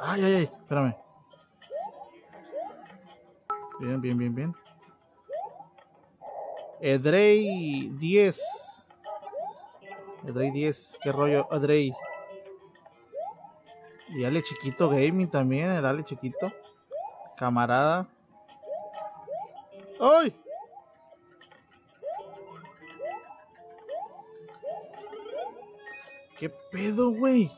¡Ay, ay, ay! Espérame. Bien, bien, bien, bien. Edrey 10. Edrey 10. ¿Qué rollo, Edrey? Y Ale Chiquito Gaming también, el Ale Chiquito. Camarada. ¡Ay! ¿Qué pedo, güey?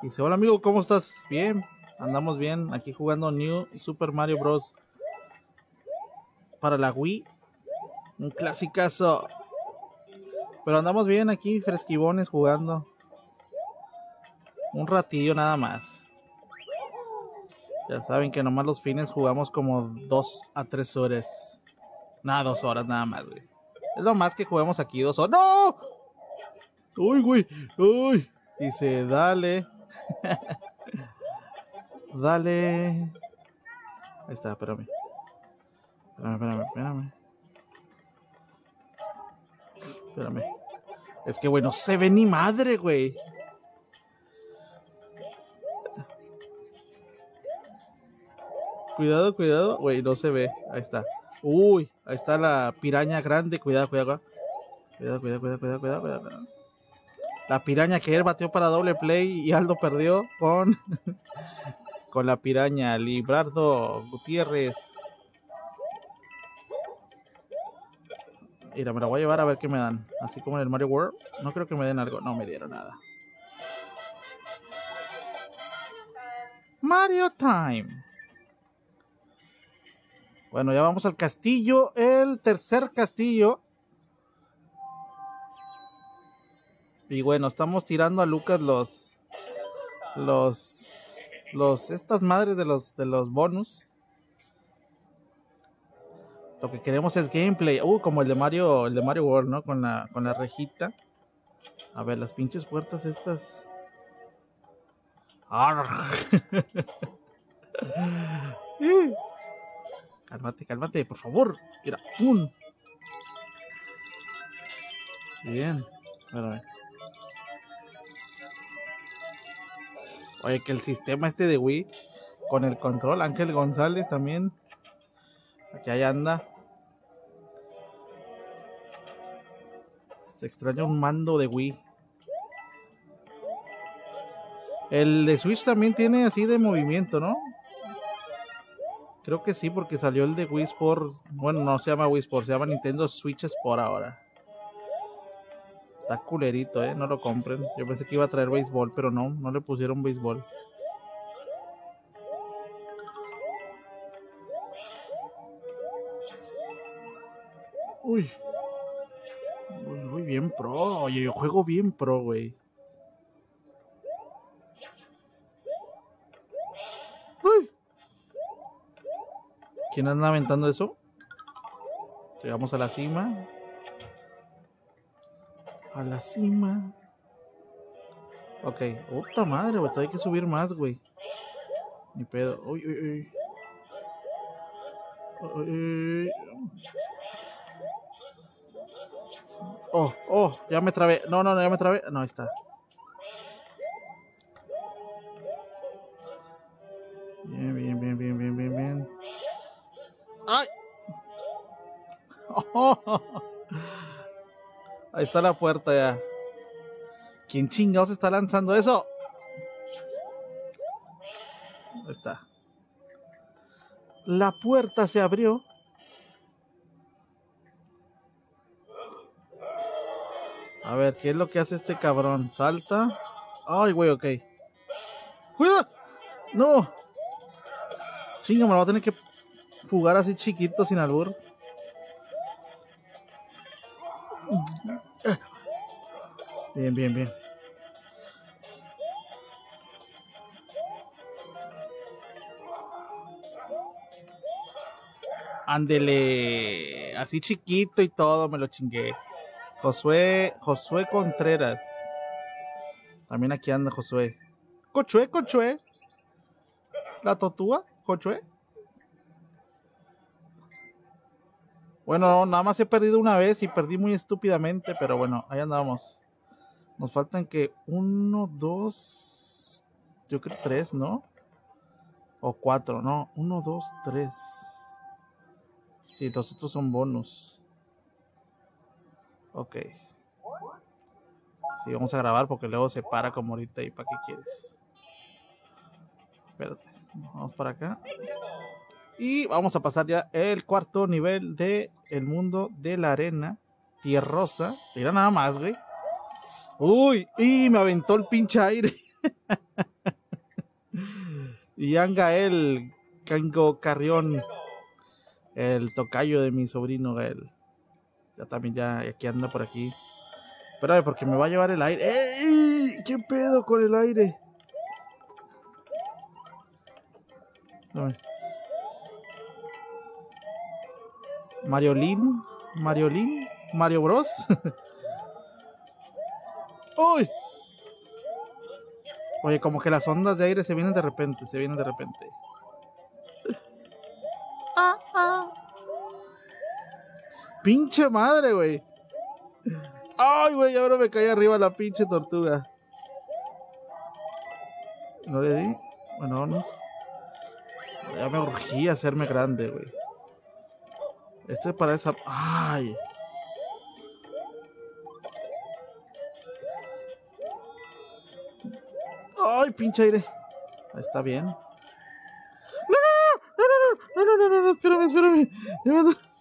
Dice, hola amigo, ¿cómo estás? Bien, andamos bien, aquí jugando New Super Mario Bros. Para la Wii. Un clasicazo. Pero andamos bien aquí, fresquibones jugando. Un ratillo nada más. Ya saben que nomás los fines jugamos como dos a tres horas. Nada, dos horas nada más, güey. Es lo más que jugamos aquí, dos horas. ¡No! Uy, güey. Uy. Dice, dale. dale. Ahí está, espérame. Espérame, espérame, espérame. Espérame. Es que, güey, no se ve ni madre, güey. Cuidado, cuidado. Güey, no se ve. Ahí está. Uy, ahí está la piraña grande. Cuidado, cuidado. Cuidado, cuidado, cuidado, cuidado, cuidado. cuidado. La piraña que él bateó para doble play y Aldo perdió con, con la piraña. Librardo Gutiérrez. Mira, me la voy a llevar a ver qué me dan. Así como en el Mario World. No creo que me den algo. No me dieron nada. Mario Time. Bueno, ya vamos al castillo. El tercer castillo. Y bueno, estamos tirando a Lucas los. Los. Los. Estas madres de los. De los bonus. Lo que queremos es gameplay. Uh, como el de Mario. El de Mario World, ¿no? Con la. Con la rejita. A ver, las pinches puertas estas. cálmate, cálmate, por favor. Mira, ¡pum! Bien. ver. Oye, que el sistema este de Wii con el control, Ángel González también. Aquí ahí anda. Se extraña un mando de Wii. El de Switch también tiene así de movimiento, ¿no? Creo que sí, porque salió el de Wii Sport. Bueno, no se llama Wii Sport, se llama Nintendo Switch Sport ahora. Está culerito, eh. No lo compren. Yo pensé que iba a traer béisbol, pero no, no le pusieron béisbol. Pro. Oye, yo juego bien pro, güey. Uy. ¿Quién anda aventando eso? Llegamos a la cima. A la cima. Ok. Otra madre, güey. Hay que subir más, güey. Ni pedo. Uy, uy, uy. uy. Oh, oh, ya me trabé. No, no, no, ya me trabé. No, ahí está. Bien, bien, bien, bien, bien, bien, bien. ¡Ay! Oh, Ahí está la puerta ya. ¿Quién chingados está lanzando eso? Ahí está. La puerta se abrió. A ver, ¿qué es lo que hace este cabrón? Salta. Ay, güey, ok. ¡Cuidado! ¡No! Chinga, me lo va a tener que jugar así chiquito sin albur. Bien, bien, bien. Ándele, así chiquito y todo, me lo chingué. Josué, Josué Contreras. También aquí anda Josué. Cochué, Cochué. La totúa, Cochué. Bueno, nada más he perdido una vez y perdí muy estúpidamente, pero bueno, ahí andamos. Nos faltan que uno, dos, Yo creo tres, ¿no? O cuatro, no. Uno, dos, tres. Sí, los otros son bonus. Ok. Sí, vamos a grabar porque luego se para como ahorita y para qué quieres. Espérate. Vamos para acá. Y vamos a pasar ya el cuarto nivel de el mundo de la arena tierrosa. Mira nada más, güey. Uy, y me aventó el pinche aire. y Gael Cango Carrión, el tocayo de mi sobrino Gael. Ya también ya aquí anda por aquí. Espérame, porque me va a llevar el aire. ¡Ey! ¿Qué pedo con el aire? Mariolín, Mariolín, Mario Bros. ¡Uy! Oye, como que las ondas de aire se vienen de repente, se vienen de repente. Pinche madre, güey. Ay, güey, ahora me caí arriba la pinche tortuga. ¿No le di? Bueno, vamos. Ya me urgía hacerme grande, güey. Este es para esa... ¡Ay! ¡Ay, pinche aire! Está bien. ¡No, no, no! ¡No, no, no, no! no, espérame, espérame! Yo me, andaba,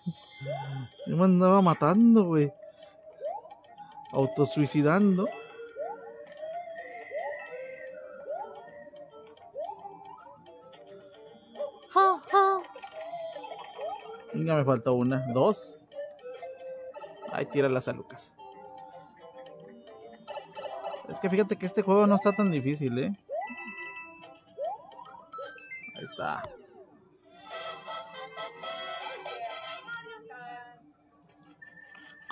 yo me andaba matando, güey. Autosuicidando. Venga, me faltó una. Dos. Ay, tíralas a Lucas. Es que fíjate que este juego no está tan difícil, ¿eh? Ahí está.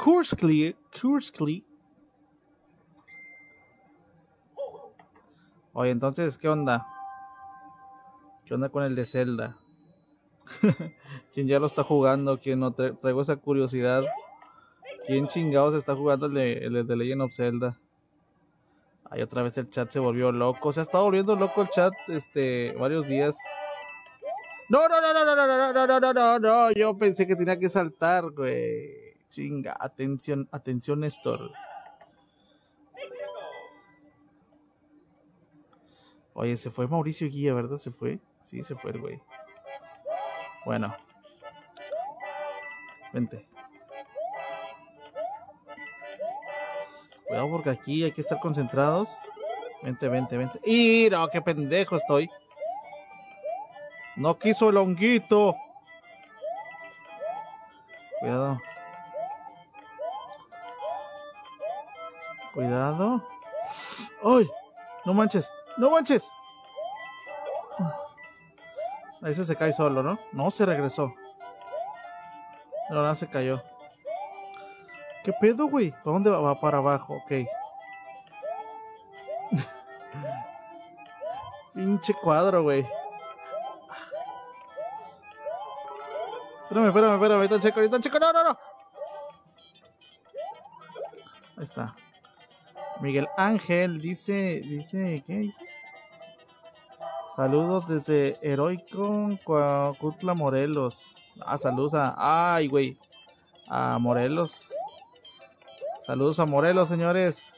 Course clear. Oye, entonces, ¿qué onda? ¿Qué onda con el de Zelda? ¿Quién ya lo está jugando? ¿Quién no? Traigo esa curiosidad. ¿Quién chingados está jugando el de, el de Legend of Zelda? Ahí otra vez el chat se volvió loco. Se ha estado volviendo loco el chat este varios días. No, no, no, no, no, no, no, no, no, no, no, no. Yo pensé que tenía que saltar, güey. Chinga, atención, atención, Néstor. Oye, se fue Mauricio Guía, ¿verdad? Se fue. Sí, se fue el güey. Bueno. Vente. Cuidado porque aquí hay que estar concentrados. Vente, vente, vente. ¡Y! ¡Qué pendejo estoy! No quiso el honguito. Cuidado. Cuidado. ¡Ay! No manches. No manches. Ese se cae solo, ¿no? No, se regresó. No, no, se cayó. ¿Qué pedo, güey? ¿Para dónde va? Va para abajo, ok. Pinche cuadro, güey. Espérame, espérame, espérame, ahorita checo, ahorita checo, no, no, no. Ahí está. Miguel Ángel dice, dice, ¿qué dice? Saludos desde Heroico, Coacutla, Morelos. Ah, saludos a, ay, güey, a Morelos. Saludos a Morelos, señores.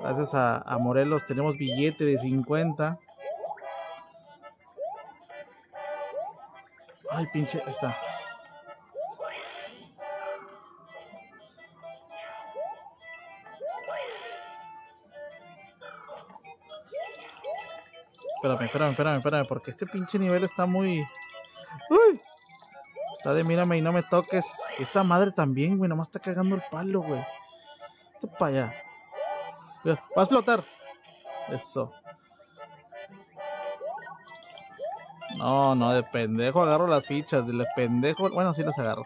Gracias a, Morelos tenemos billete de 50. Ay, pinche, está. Espérame, espérame, espérame, espérame, porque este pinche nivel está muy... ¡Uy! Está de mírame y no me toques. Esa madre también, güey. Nomás está cagando el palo, güey. Esto para allá. Va a explotar. Eso. No, no, de pendejo agarro las fichas. De pendejo. Bueno, sí las agarro.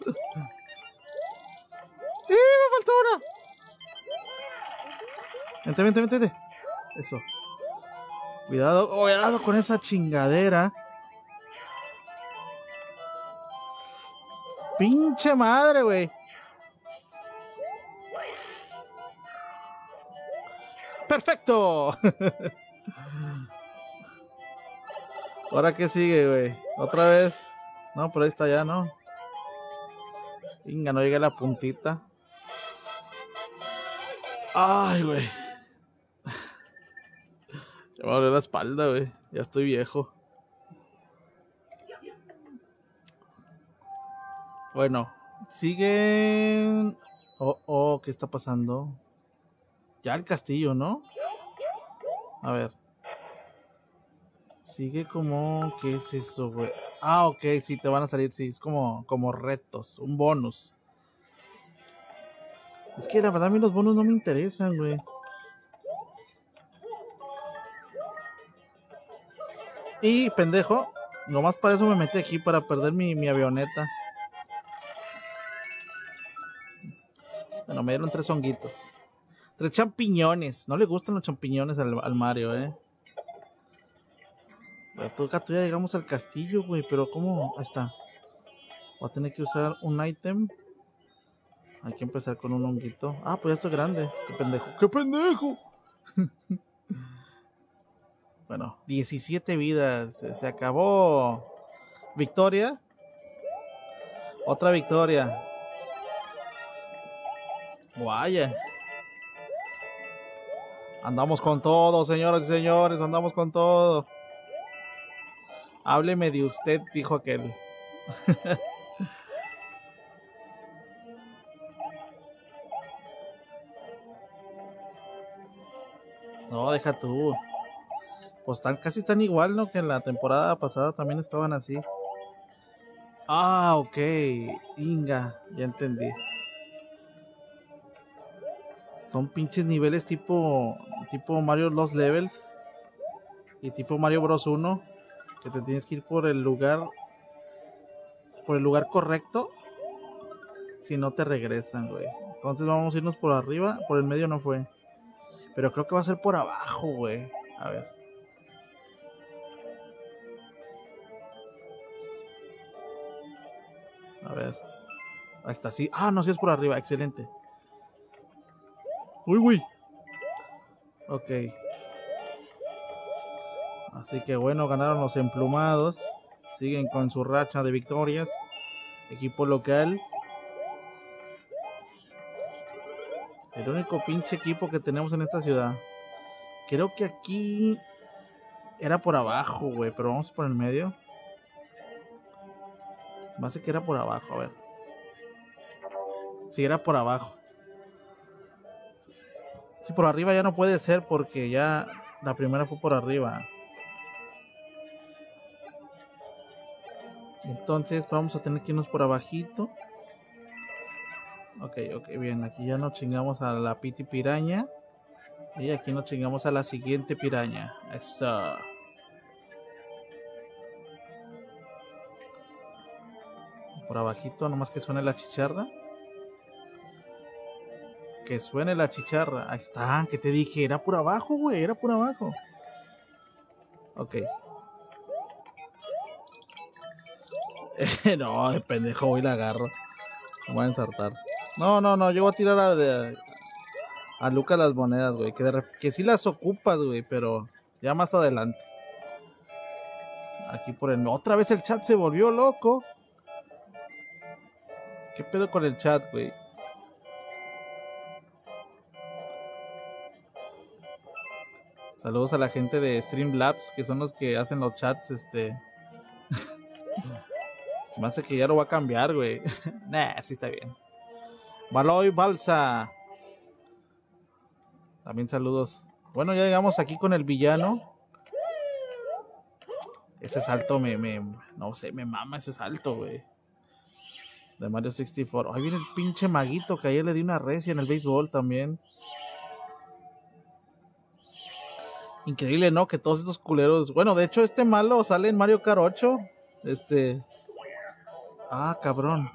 ¡Eh! Me faltó una. Vente, vente, vente, vente. Eso. Cuidado, cuidado con esa chingadera. Pinche madre, güey. Perfecto. ¿Ahora qué sigue, güey? ¿Otra vez? No, pero ahí está ya, ¿no? Venga, no llega la puntita. Ay, güey. Ya me la espalda, güey. Ya estoy viejo. Bueno, siguen. Oh, oh, ¿qué está pasando? Ya el castillo, ¿no? A ver. Sigue como. ¿Qué es eso, güey? Ah, ok, sí, te van a salir, sí. Es como, como retos, un bonus. Es que la verdad a mí los bonus no me interesan, güey. Y pendejo, nomás para eso me metí aquí, para perder mi, mi avioneta. Bueno, me dieron tres honguitos. Tres champiñones. No le gustan los champiñones al, al Mario, eh. Acá tú ya llegamos al castillo, güey, pero ¿cómo? Ahí está. Voy a tener que usar un ítem. Hay que empezar con un honguito. Ah, pues ya estoy grande. ¡Qué pendejo! ¡Qué pendejo! bueno, 17 vidas. Se acabó. Victoria. Otra victoria. Vaya. Andamos con todo, señoras y señores. Andamos con todo. Hábleme de usted, dijo aquel. no, deja tú. Pues casi están igual, ¿no? Que en la temporada pasada también estaban así. Ah, ok. Inga, ya entendí. Son pinches niveles tipo tipo Mario Lost Levels y tipo Mario Bros 1 que te tienes que ir por el lugar por el lugar correcto si no te regresan, güey. Entonces vamos a irnos por arriba, por el medio no fue. Pero creo que va a ser por abajo, güey. A ver. A ver. Ahí está, sí. Ah, no, sí es por arriba. Excelente. Uy, uy. Ok. Así que bueno, ganaron los emplumados. Siguen con su racha de victorias. Equipo local. El único pinche equipo que tenemos en esta ciudad. Creo que aquí era por abajo, güey. Pero vamos por el medio. Base que era por abajo, a ver. Si era por abajo. Si por arriba ya no puede ser porque ya la primera fue por arriba. Entonces vamos a tener que irnos por abajito. Ok, ok, bien. Aquí ya nos chingamos a la piti piraña. Y aquí nos chingamos a la siguiente piraña. Eso. Por abajito, nomás que suene la chicharra. Que suene la chicharra. Ahí está, que te dije, era por abajo, güey, era por abajo. Ok. no, de pendejo voy la agarro. Me voy a ensartar. No, no, no, yo voy a tirar a, a Lucas las monedas, güey. Que, de, que sí las ocupas, güey, pero ya más adelante. Aquí por el... Otra vez el chat se volvió loco. ¿Qué pedo con el chat, güey? Saludos a la gente de Streamlabs, que son los que hacen los chats, este... Se me hace que ya lo va a cambiar, güey. nah, sí está bien. Baloy Balsa. También saludos. Bueno, ya llegamos aquí con el villano. Ese salto me, me no sé, me mama ese salto, güey. De Mario 64. Ahí viene el pinche maguito que ayer le di una recia en el béisbol también. Increíble, ¿no? Que todos estos culeros. Bueno, de hecho, este malo sale en Mario Kart 8. Este. Ah, cabrón.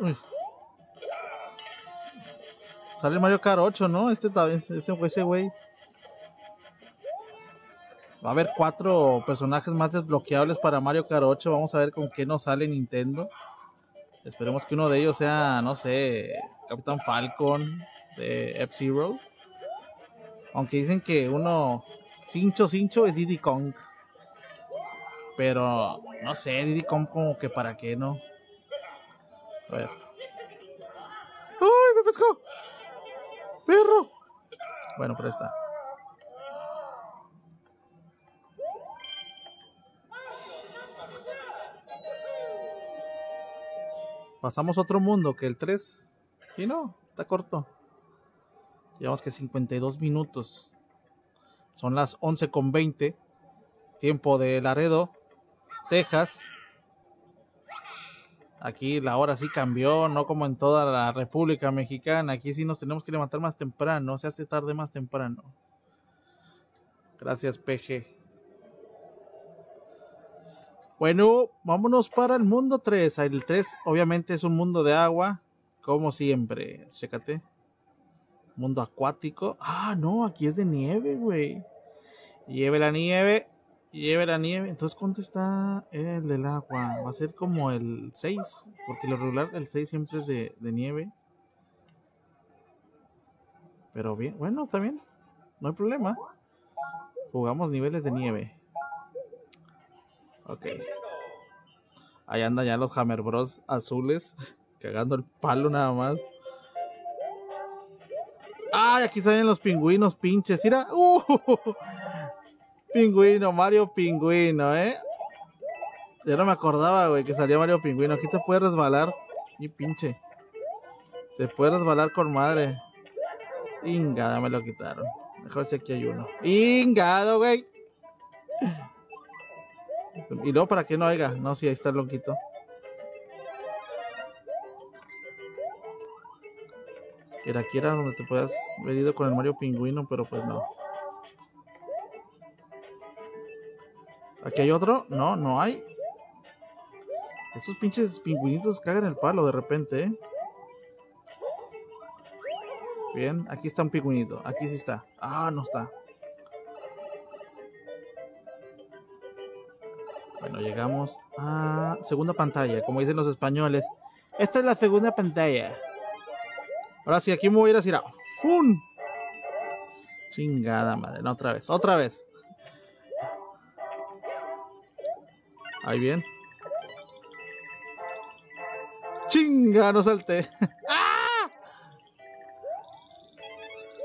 Uy. Sale Mario Kart 8, ¿no? Este fue ese güey. Va a haber cuatro personajes más desbloqueables para Mario Kart 8. Vamos a ver con qué nos sale Nintendo. Esperemos que uno de ellos sea, no sé, Capitán Falcon de F-Zero. Aunque dicen que uno cincho cincho es Diddy Kong. Pero no sé, Diddy Kong como que para qué, ¿no? A ver. ¡Ay, me pescó! ¡Perro! Bueno, pero está. Pasamos a otro mundo que el 3. Si no, está corto. Llevamos que 52 minutos. Son las 11 con 20. Tiempo de Laredo, Texas. Aquí la hora sí cambió, no como en toda la República Mexicana. Aquí sí nos tenemos que levantar más temprano, se hace tarde más temprano. Gracias, PG. Bueno, vámonos para el mundo 3. El 3 obviamente es un mundo de agua, como siempre. Chécate. Mundo acuático. Ah, no, aquí es de nieve, güey. Lleve la nieve. Lleve la nieve. Entonces, ¿cuánto está el del agua? Va a ser como el 6. Porque lo regular, el 6 siempre es de, de nieve. Pero bien, bueno, está bien. No hay problema. Jugamos niveles de nieve. Ok. Ahí andan ya los Hammer Bros azules. Cagando el palo nada más. ¡Ay! Aquí salen los pingüinos pinches. Mira. Uh, pingüino, Mario Pingüino, ¿eh? Ya no me acordaba, güey, que salía Mario Pingüino. Aquí te puedes resbalar. Y pinche. Te puedes resbalar con madre. Ingada, me lo quitaron. Mejor si aquí hay uno. Ingado, güey. Y luego para que no haya. No, si ahí está el lonquito. Era aquí era donde te puedas haber ido con el Mario Pingüino, pero pues no. ¿Aquí hay otro? No, no hay. Esos pinches pingüinitos cagan el palo de repente, ¿eh? Bien, aquí está un pingüinito. Aquí sí está. Ah, no está. Bueno, llegamos a segunda pantalla, como dicen los españoles. Esta es la segunda pantalla. Ahora sí, aquí me voy a ir a tirar. ¡Fum! Chingada madre, no, otra vez, otra vez. Ahí bien. Chinga, no salté. ¡Ah!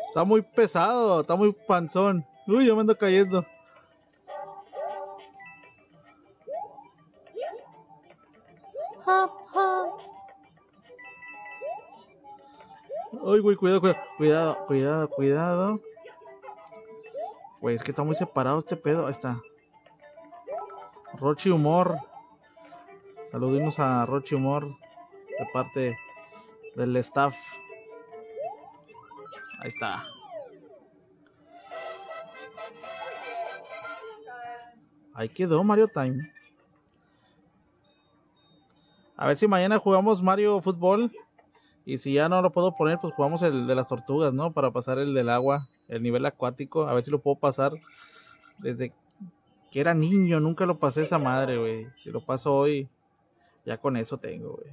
Está muy pesado, está muy panzón. Uy, yo me ando cayendo. Cuidado, cuidado, cuidado, cuidado, cuidado. Güey, es que está muy separado este pedo. Ahí está. Rochi Humor. Saludimos a Rochi Humor de parte del staff. Ahí está. Ahí quedó Mario Time. A ver si mañana jugamos Mario Fútbol. Y si ya no lo puedo poner, pues jugamos el de las tortugas, ¿no? Para pasar el del agua, el nivel acuático. A ver si lo puedo pasar desde que era niño. Nunca lo pasé esa madre, güey. Si lo paso hoy, ya con eso tengo, güey.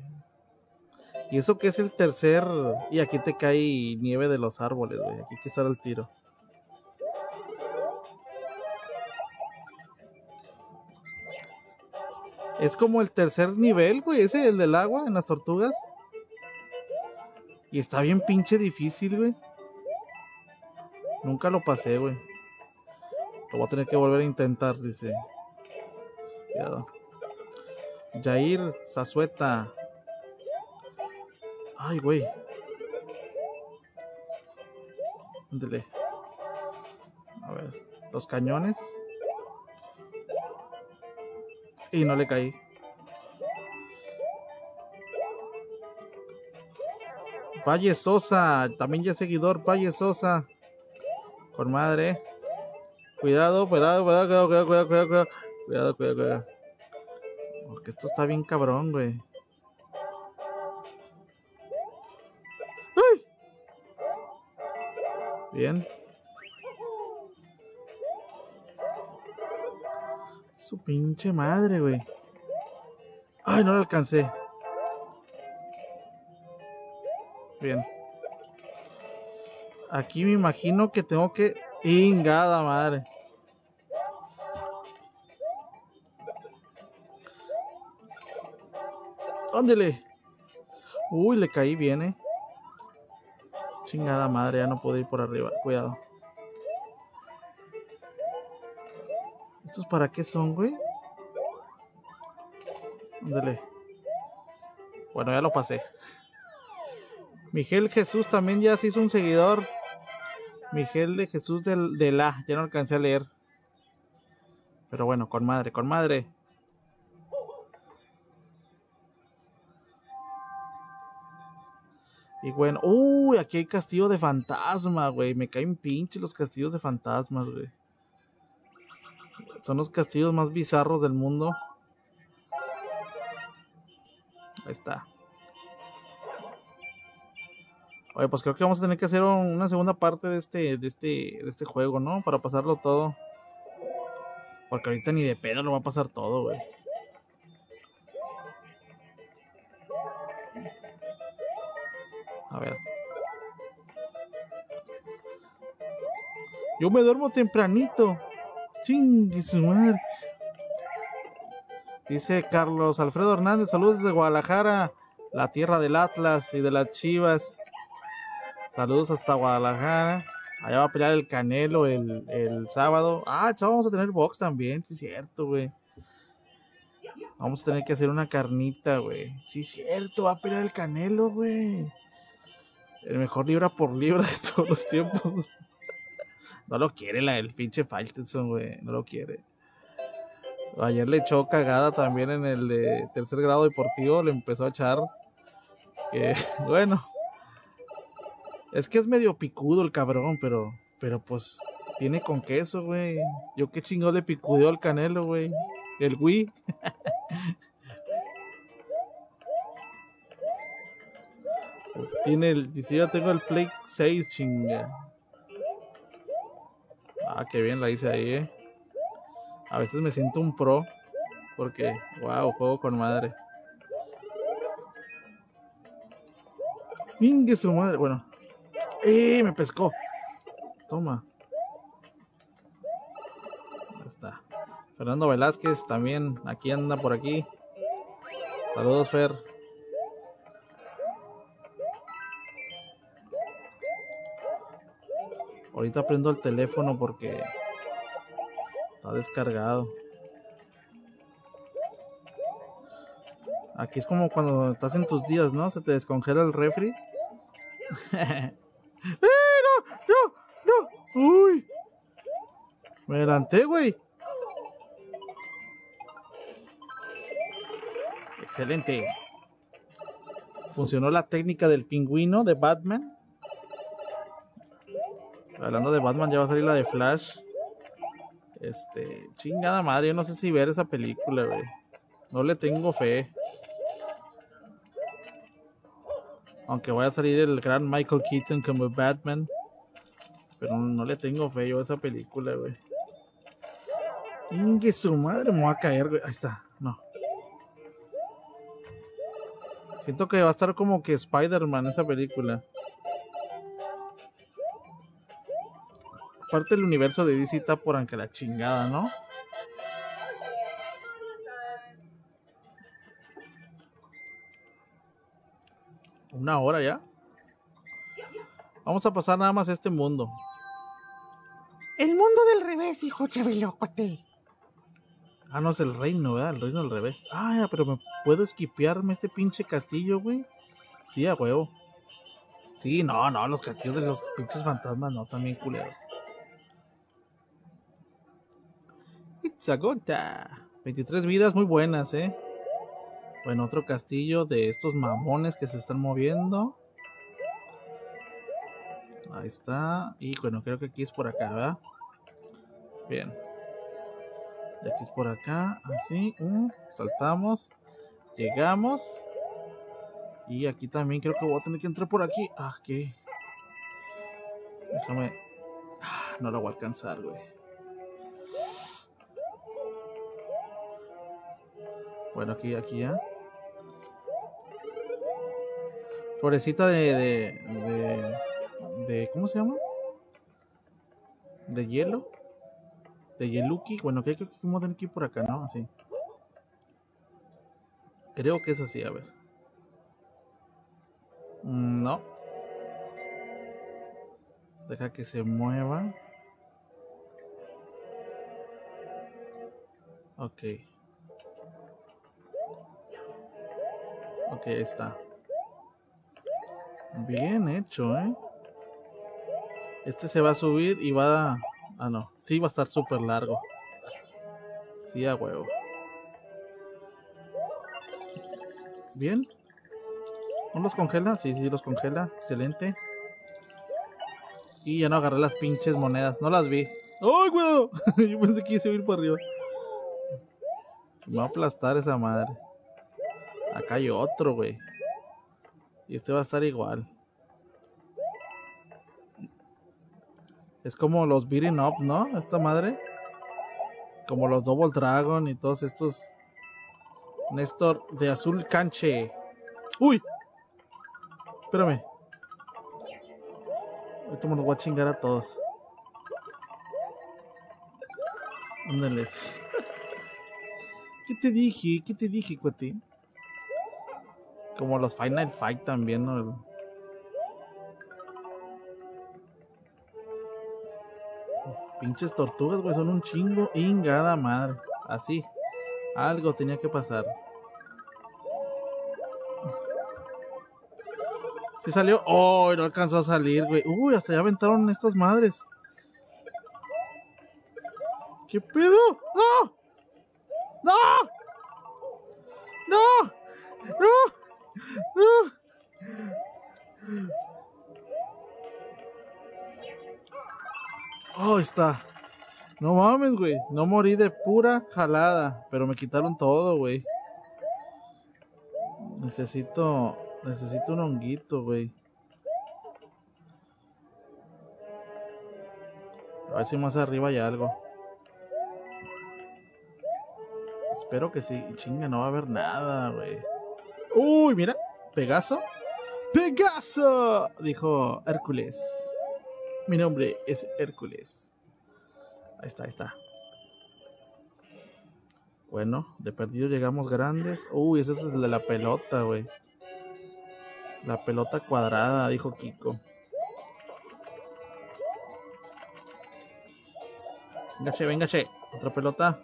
Y eso que es el tercer... Y aquí te cae nieve de los árboles, güey. Aquí hay que estar al tiro. Es como el tercer nivel, güey. Ese, el del agua en las tortugas. Y está bien pinche difícil, güey. Nunca lo pasé, güey. Lo voy a tener que volver a intentar, dice. Cuidado. Jair Zazueta. Ay, güey. Ándale. A ver. Los cañones. Y no le caí. Valle Sosa, también ya seguidor, Valle Sosa. Por madre. Eh. Cuidado, cuidado, cuidado, cuidado, cuidado, cuidado, cuidado, cuidado. Cuidado, cuidado, cuidado. Oh, Porque esto está bien cabrón, güey. ¡Ay! Bien. Su pinche madre, güey. Ay, no lo alcancé. Bien. Aquí me imagino que tengo que Ingada madre. Ándele. Uy, le caí bien, eh. Chingada madre, ya no puedo ir por arriba. Cuidado. ¿Estos para qué son, güey? Ándele. Bueno, ya lo pasé. Miguel Jesús también ya se hizo un seguidor. Miguel de Jesús del, de la. Ya no alcancé a leer. Pero bueno, con madre, con madre. Y bueno, uy, aquí hay castillo de fantasma, güey. Me caen pinche los castillos de fantasmas, güey. Son los castillos más bizarros del mundo. Ahí está. Oye, pues creo que vamos a tener que hacer una segunda parte de este, de este, de este juego, ¿no? Para pasarlo todo. Porque ahorita ni de pedo lo va a pasar todo, güey. A ver. Yo me duermo tempranito. Chingue su madre. Dice Carlos Alfredo Hernández, saludos desde Guadalajara, la tierra del Atlas y de las Chivas. Saludos hasta Guadalajara. Allá va a pelear el Canelo el, el sábado. Ah, vamos a tener box también, sí cierto, güey. Vamos a tener que hacer una carnita, güey. Sí cierto, va a pelear el Canelo, güey. El mejor libra por libra de todos los tiempos. no lo quiere la, el pinche Faitelson, güey. No lo quiere. Ayer le echó cagada también en el tercer grado deportivo, le empezó a echar. bueno, es que es medio picudo el cabrón, pero, pero pues tiene con queso, güey. Yo qué chingo le picudeó al canelo, güey. El Wii. tiene el, dice yo tengo el Play 6, chinga. Ah, qué bien la hice ahí, eh. A veces me siento un pro. Porque, wow, juego con madre. Ingue su madre. Bueno. ¡Eh! Me pescó. Toma. Ahí está. Fernando Velázquez también aquí anda por aquí. Saludos, Fer. Ahorita prendo el teléfono porque Está descargado. Aquí es como cuando estás en tus días, ¿no? Se te descongela el refri. ¡Eh, no! ¡No! ¡No! ¡Uy! Me adelanté, güey. Excelente. Funcionó la técnica del pingüino de Batman. Hablando de Batman, ya va a salir la de Flash. Este, chingada madre, yo no sé si ver esa película, güey. No le tengo fe. Aunque vaya a salir el gran Michael Keaton como Batman. Pero no, le tengo fe yo a esa película, güey. Ingue su madre, me va a caer, güey. Ahí está, no. Siento que va a estar como que Spider-Man esa película. Aparte el universo de DC está por aunque la chingada, ¿no? Una hora ya. Vamos a pasar nada más a este mundo. El mundo del revés, hijo chavilócote. Ah, no es el reino, ¿verdad? El reino del revés. Ah, pero me puedo esquipearme este pinche castillo, güey. Sí, a huevo. Sí, no, no, los castillos de los pinches fantasmas no, también culeros. Zagota. 23 vidas muy buenas, ¿eh? Bueno, otro castillo de estos mamones que se están moviendo. Ahí está. Y bueno, creo que aquí es por acá, ¿verdad? Bien. Y aquí es por acá. Así. Uh, saltamos. Llegamos. Y aquí también creo que voy a tener que entrar por aquí. Ah, ¿qué? Déjame. Ah, no lo voy a alcanzar, güey. Bueno, aquí, aquí ya. Florecita de, de, de, ¿Cómo se llama? de hielo. De Yeluki. Bueno, creo que como de aquí por acá, ¿no? Así. Creo que es así, a ver. Mm, no. Deja que se mueva. Ok. Ok, ahí está. Bien hecho, ¿eh? Este se va a subir y va a... Ah, no. Sí, va a estar súper largo. Sí, a huevo. Bien. ¿No los congela? Sí, sí, los congela. Excelente. Y ya no agarré las pinches monedas. No las vi. ¡Ay, cuidado! Yo pensé que iba a ir para arriba. Me va a aplastar esa madre. Acá hay otro, güey. Y este va a estar igual. Es como los beating up, ¿no? Esta madre. Como los Double Dragon y todos estos. Néstor de azul canche. ¡Uy! Espérame. Ahorita me los voy a chingar a todos. Ándales. ¿Qué te dije? ¿Qué te dije, cuate? Como los Final Fight también, ¿no? Pinches tortugas, güey, son un chingo. Ingada madre. Así. Algo tenía que pasar. ¿Sí salió? ¡Oh! No alcanzó a salir, güey. Uy, hasta ya aventaron estas madres. ¿Qué pedo? ¡No! ¡No! Oh, está. No mames, güey. No morí de pura jalada. Pero me quitaron todo, güey. Necesito. Necesito un honguito, güey. A ver si más arriba hay algo. Espero que sí. Chinga, no va a haber nada, güey. Uy, mira. Pegaso. Pegaso. Dijo Hércules. Mi nombre es Hércules. Ahí está, ahí está. Bueno, de perdido llegamos grandes. Uy, ese es el de la pelota, güey. La pelota cuadrada, dijo Kiko. Venga, che, venga, che. Otra pelota.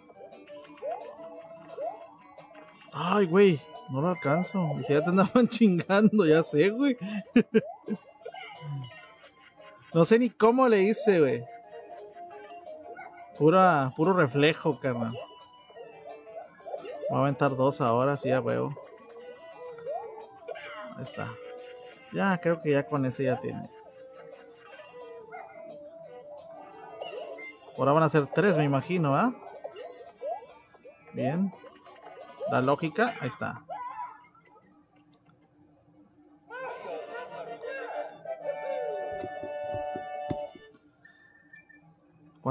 Ay, güey. No lo alcanzo. Y si ya te andaban chingando, ya sé, güey. no sé ni cómo le hice, güey. Pura, puro reflejo, carnal. Voy a aventar dos ahora, sí, ya veo. Ahí está. Ya, creo que ya con ese ya tiene. Ahora van a ser tres, me imagino, ¿ah? Bien. La lógica, ahí está.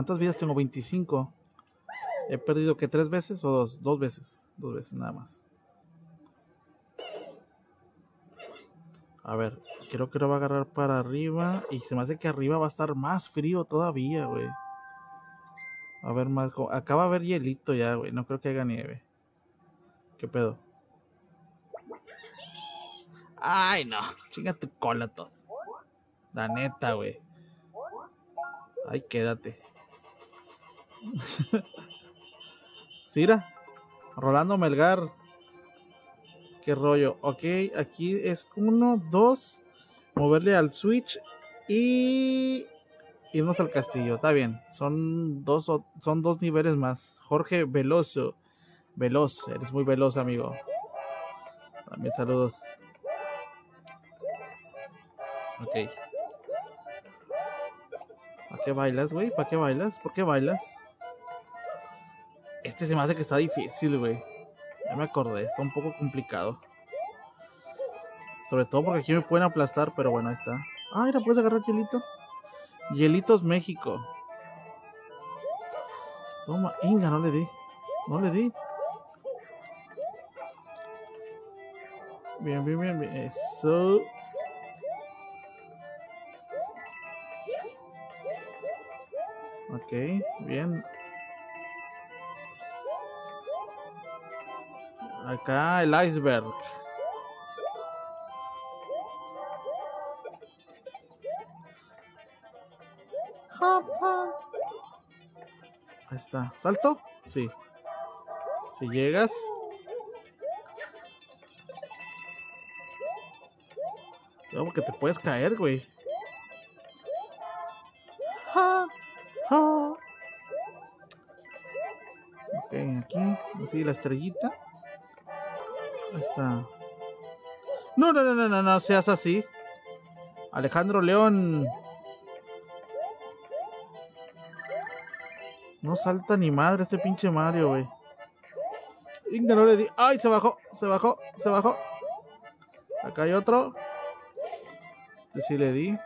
¿Cuántas vidas tengo? 25. He perdido que tres veces o dos? Dos veces. Dos veces nada más. A ver, creo que lo va a agarrar para arriba. Y se me hace que arriba va a estar más frío todavía, güey. A ver, más. Acá va a haber hielito ya, güey. No creo que haya nieve. ¿Qué pedo? Ay, no. Chinga tu cola todo. La neta, güey. Ay, quédate. Sira. Rolando Melgar. Qué rollo. Ok, aquí es uno, dos. Moverle al switch. Y irnos al castillo. Está bien. Son dos, son dos niveles más. Jorge Veloso. Veloz. Eres muy veloz, amigo. También saludos. Ok. ¿Para qué bailas, güey? ¿Para qué bailas? ¿Por qué bailas? Este se me hace que está difícil, güey. Ya me acordé, está un poco complicado. Sobre todo porque aquí me pueden aplastar, pero bueno, ahí está. Ah, mira, puedes agarrar hielito. Hielitos México. Toma, Inga, no le di. No le di. Bien, bien, bien, bien. Eso. Ok, bien. Acá el iceberg. Ahí está. ¿Salto? Sí. Si llegas. Luego que te puedes caer, güey. Ok, aquí. Así la estrellita. Está. No, no, no, no, no, no seas así. Alejandro León. No salta ni madre este pinche Mario, güey. No le di. ¡Ay! Se bajó, se bajó, se bajó. Acá hay otro. Este sí le di.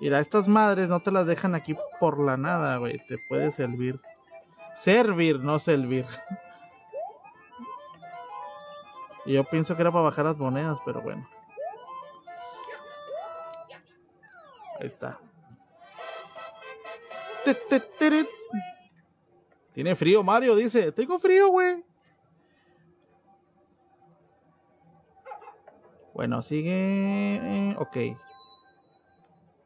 Mira, estas madres no te las dejan aquí por la nada, güey. Te puede servir. Servir, no servir. Y yo pienso que era para bajar las monedas, pero bueno. Ahí está. Tiene frío Mario, dice. Tengo frío, güey. Bueno, sigue. Ok.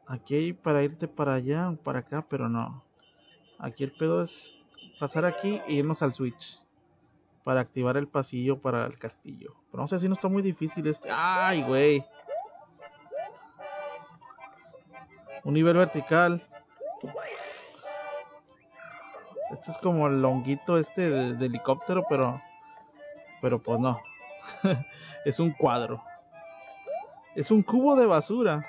Aquí hay para irte para allá o para acá, pero no. Aquí el pedo es pasar aquí e irnos al switch. Para activar el pasillo para el castillo. Pero no sé si no está muy difícil este. ¡Ay, güey! Un nivel vertical. Este es como el longuito este de, helicóptero, pero. Pero pues no. es un cuadro. Es un cubo de basura.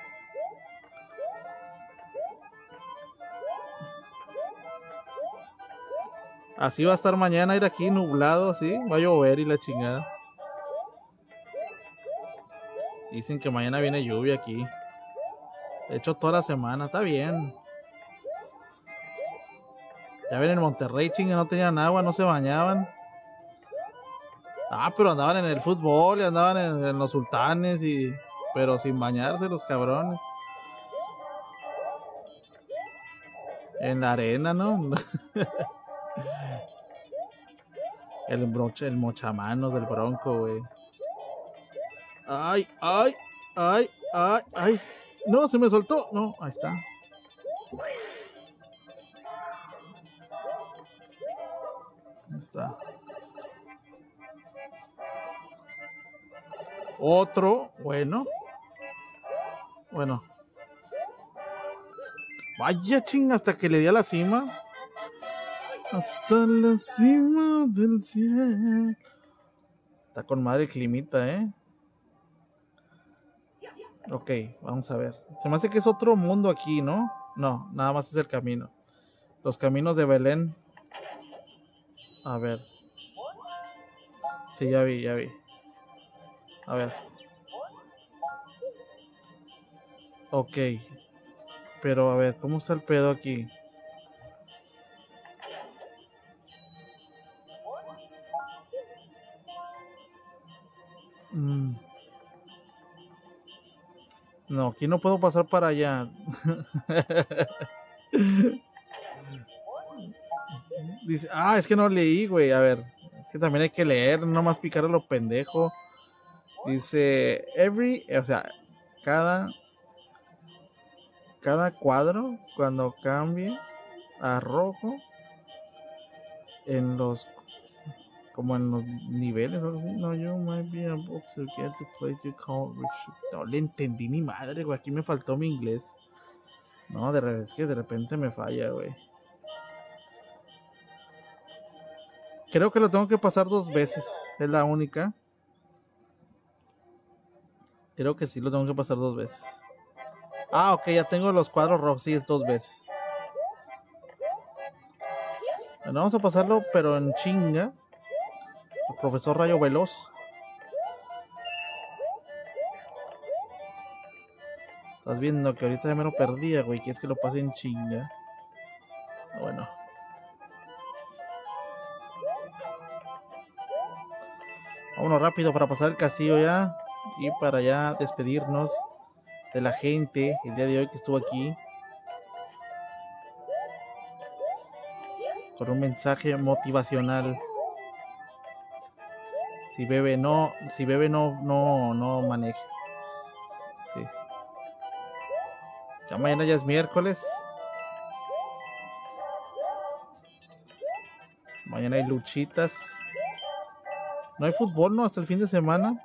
Así va a estar mañana ir aquí nublado, así. Va a llover y la chingada. Dicen que mañana viene lluvia aquí. De hecho, toda la semana. Está bien. Ya ven en Monterrey, chinga, no tenían agua, no se bañaban. Ah, pero andaban en el fútbol y andaban en, los sultanes y. Pero sin bañarse los cabrones. En la arena, ¿no? El broche, el mochamanos del bronco, güey. Ay, ay, ay, ay, ay. No, se me soltó. No, ahí está. Ahí está. Otro, bueno. Bueno. Vaya ching, hasta que le di a la cima. Hasta la cima del cielo. Está con madre climita, ¿eh? Ok, vamos a ver. Se me hace que es otro mundo aquí, ¿no? No, nada más es el camino. Los caminos de Belén. A ver. Sí, ya vi, ya vi. A ver. Ok. Pero a ver, ¿cómo está el pedo aquí? No, aquí no puedo pasar para allá. Dice, ah, es que no leí, güey. A ver, es que también hay que leer, no más picar a lo pendejo. Dice, every, o sea, cada, cada cuadro, cuando cambie a rojo, en los como en los niveles o algo así. No, you might be able to get to play you call No le entendí ni madre, güey. Aquí me faltó mi inglés. No, de revés, que de repente me falla, güey. Creo que lo tengo que pasar dos veces. Es la única. Creo que sí lo tengo que pasar dos veces. Ah, ok, ya tengo los cuadros rojos. Sí, es dos veces. Bueno, vamos a pasarlo, pero en chinga profesor Rayo Veloz. Estás viendo que ahorita ya me lo perdía, güey. Que es que lo pase en chinga. Ah, bueno. Vámonos rápido para pasar el castillo ya. Y para ya despedirnos de la gente el día de hoy que estuvo aquí. Con un mensaje motivacional. Si bebe no, si bebe no, no, no maneje. Sí. Ya mañana ya es miércoles. Mañana hay luchitas. No hay fútbol, ¿no? Hasta el fin de semana.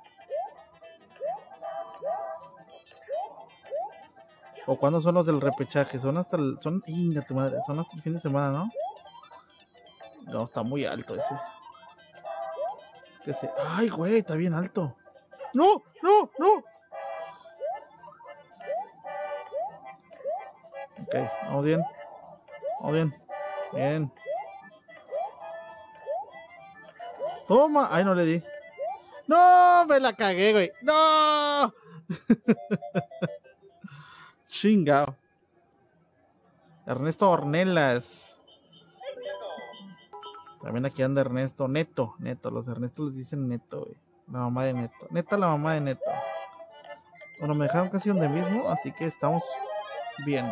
¿O cuándo son los del repechaje? Son hasta el. Son. Inga tu madre. Son hasta el fin de semana, ¿no? No, está muy alto ese. Ese. Ay, güey, está bien alto. ¡No! ¡No! ¡No! Ok, vamos bien. Vamos bien. Bien. Toma. Ay, no le di. No, me la cagué, güey. No. Chingao. Ernesto Ornelas. También aquí anda Ernesto. Neto, Neto. Los Ernestos les dicen Neto, güey. La mamá de Neto. Neta, la mamá de Neto. Bueno, me dejaron casi donde mismo, así que estamos bien.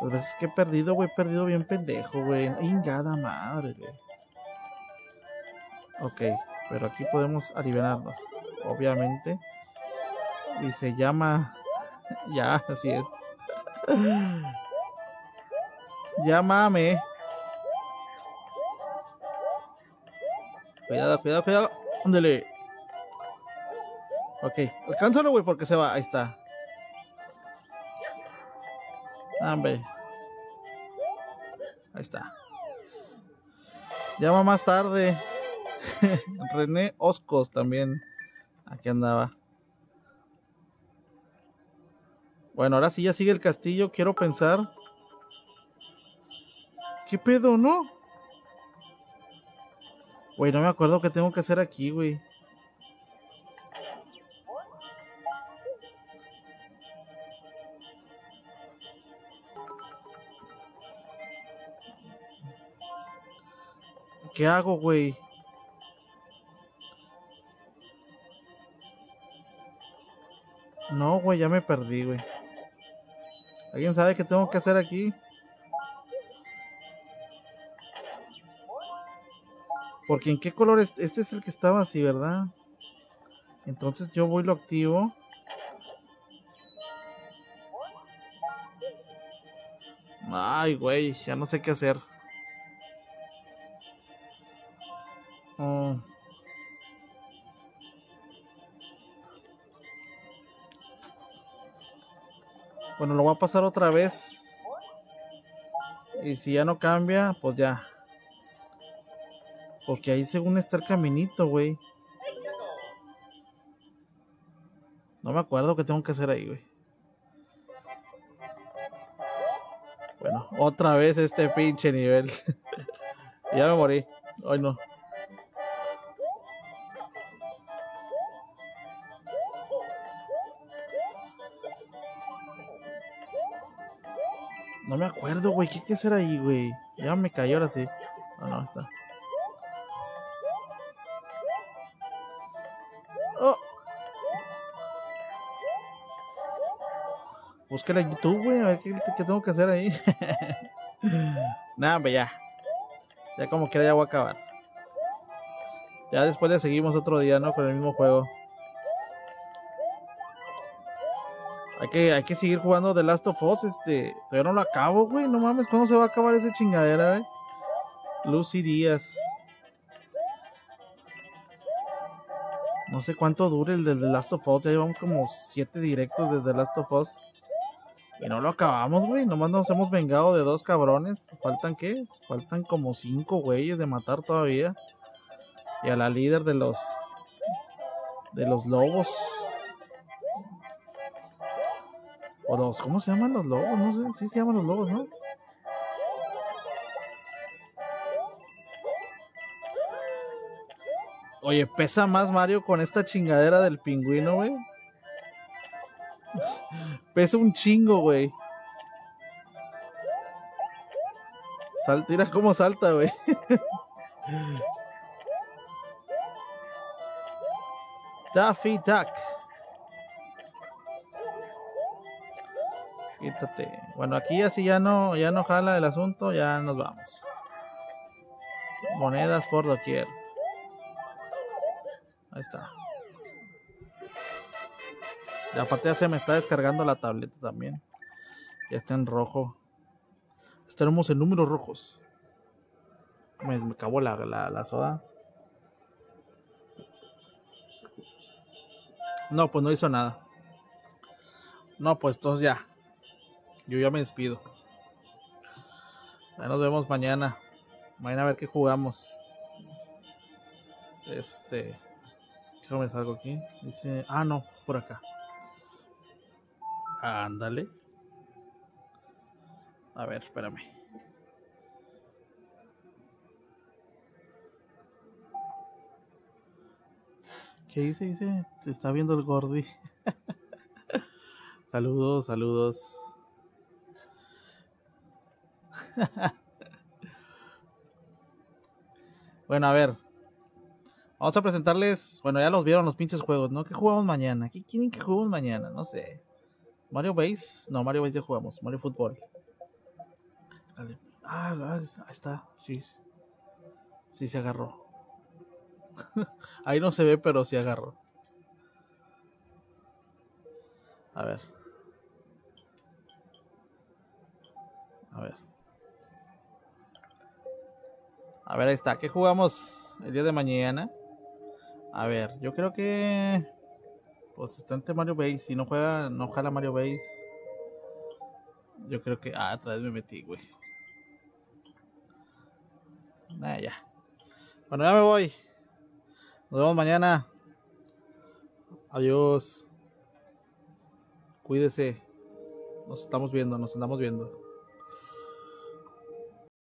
Las veces que he perdido, güey, he perdido bien pendejo, güey. Ingada madre, güey. Ok, pero aquí podemos aliviarnos, obviamente. Y se llama... Ya, así es. Llámame. Cuidado, cuidado, cuidado. Ándale. Ok, alcánzalo, güey, porque se va. Ahí está. Hombre. Ahí está. Llama más tarde. René Oscos también. Aquí andaba. Bueno, ahora sí ya sigue el castillo. Quiero pensar. ¿Qué pedo, no? Güey, no me acuerdo qué tengo que hacer aquí, güey. ¿Qué hago, güey? No, güey, ya me perdí, güey. ¿Alguien sabe qué tengo que hacer aquí? Porque en qué color es? Este es el que estaba así, ¿verdad? Entonces yo voy lo activo. Ay, güey, ya no sé qué hacer. Oh. Bueno, lo voy a pasar otra vez. Y si ya no cambia, pues ya. Porque ahí según está el caminito, güey. No me acuerdo qué tengo que hacer ahí, güey. Bueno, otra vez este pinche nivel. ya me morí. Hoy no. No me acuerdo, güey. ¿Qué hay que hacer ahí, güey? Ya me cayó ahora sí. No, no, está. Búscala en YouTube, güey. A ver qué, tengo que hacer ahí. Nada, hombre, ya. Ya como quiera ya voy a acabar. Ya después de seguimos otro día, ¿no? Con el mismo juego. Hay que, hay que seguir jugando The Last of Us, este. Todavía no lo acabo, güey. No mames, ¿cuándo se va a acabar esa chingadera, güey? Lucy Díaz. No sé cuánto dure el de The Last of Us. Ya llevamos como 7 directos de The Last of Us. Y no lo acabamos, güey. Nomás nos hemos vengado de dos cabrones. ¿Faltan qué? Faltan como 5 güeyes de matar todavía. Y a la líder de los. De los lobos. O los. ¿Cómo se llaman los lobos? No sé. Sí se llaman los lobos, ¿no? Oye, pesa más Mario con esta chingadera del pingüino, güey. Pesa un chingo, güey. Salta, mira cómo salta, güey. Daffy Duck. Quítate. Bueno, aquí así ya no, ya no jala el asunto, ya nos vamos. Monedas por doquier. Ahí está. Aparte ya se me está descargando la tableta también. Ya está en rojo. Estaremos en números rojos. Me, me acabó la, la, la soda. No, pues no hizo nada. No, pues entonces ya. Yo ya me despido. Ya nos vemos mañana. Mañana a ver qué jugamos. Este. Déjame salgo aquí. Dice. Ah, no, por acá. Ándale. A ver, espérame. ¿Qué dice? Dice, te está viendo el gordi. saludos, saludos. bueno, a ver. Vamos a presentarles. Bueno, ya los vieron los pinches juegos, ¿no? ¿Qué jugamos mañana? ¿Qué quieren que juguemos mañana? No sé. Mario Base. No, Mario Base ya jugamos. Mario Fútbol. Dale. Ah, ah, ahí está. Sí. Sí se agarró. Ahí no se ve, pero sí agarró. A ver. A ver. A ver, ahí está. ¿Qué jugamos el día de mañana? A ver, yo creo que. Pues está entre Mario Base. Si no juega, no jala Mario Base. Yo creo que. Ah, otra vez me metí, güey. Nah, ya. Bueno, ya me voy. Nos vemos mañana. Adiós. Cuídese. Nos estamos viendo, nos andamos viendo.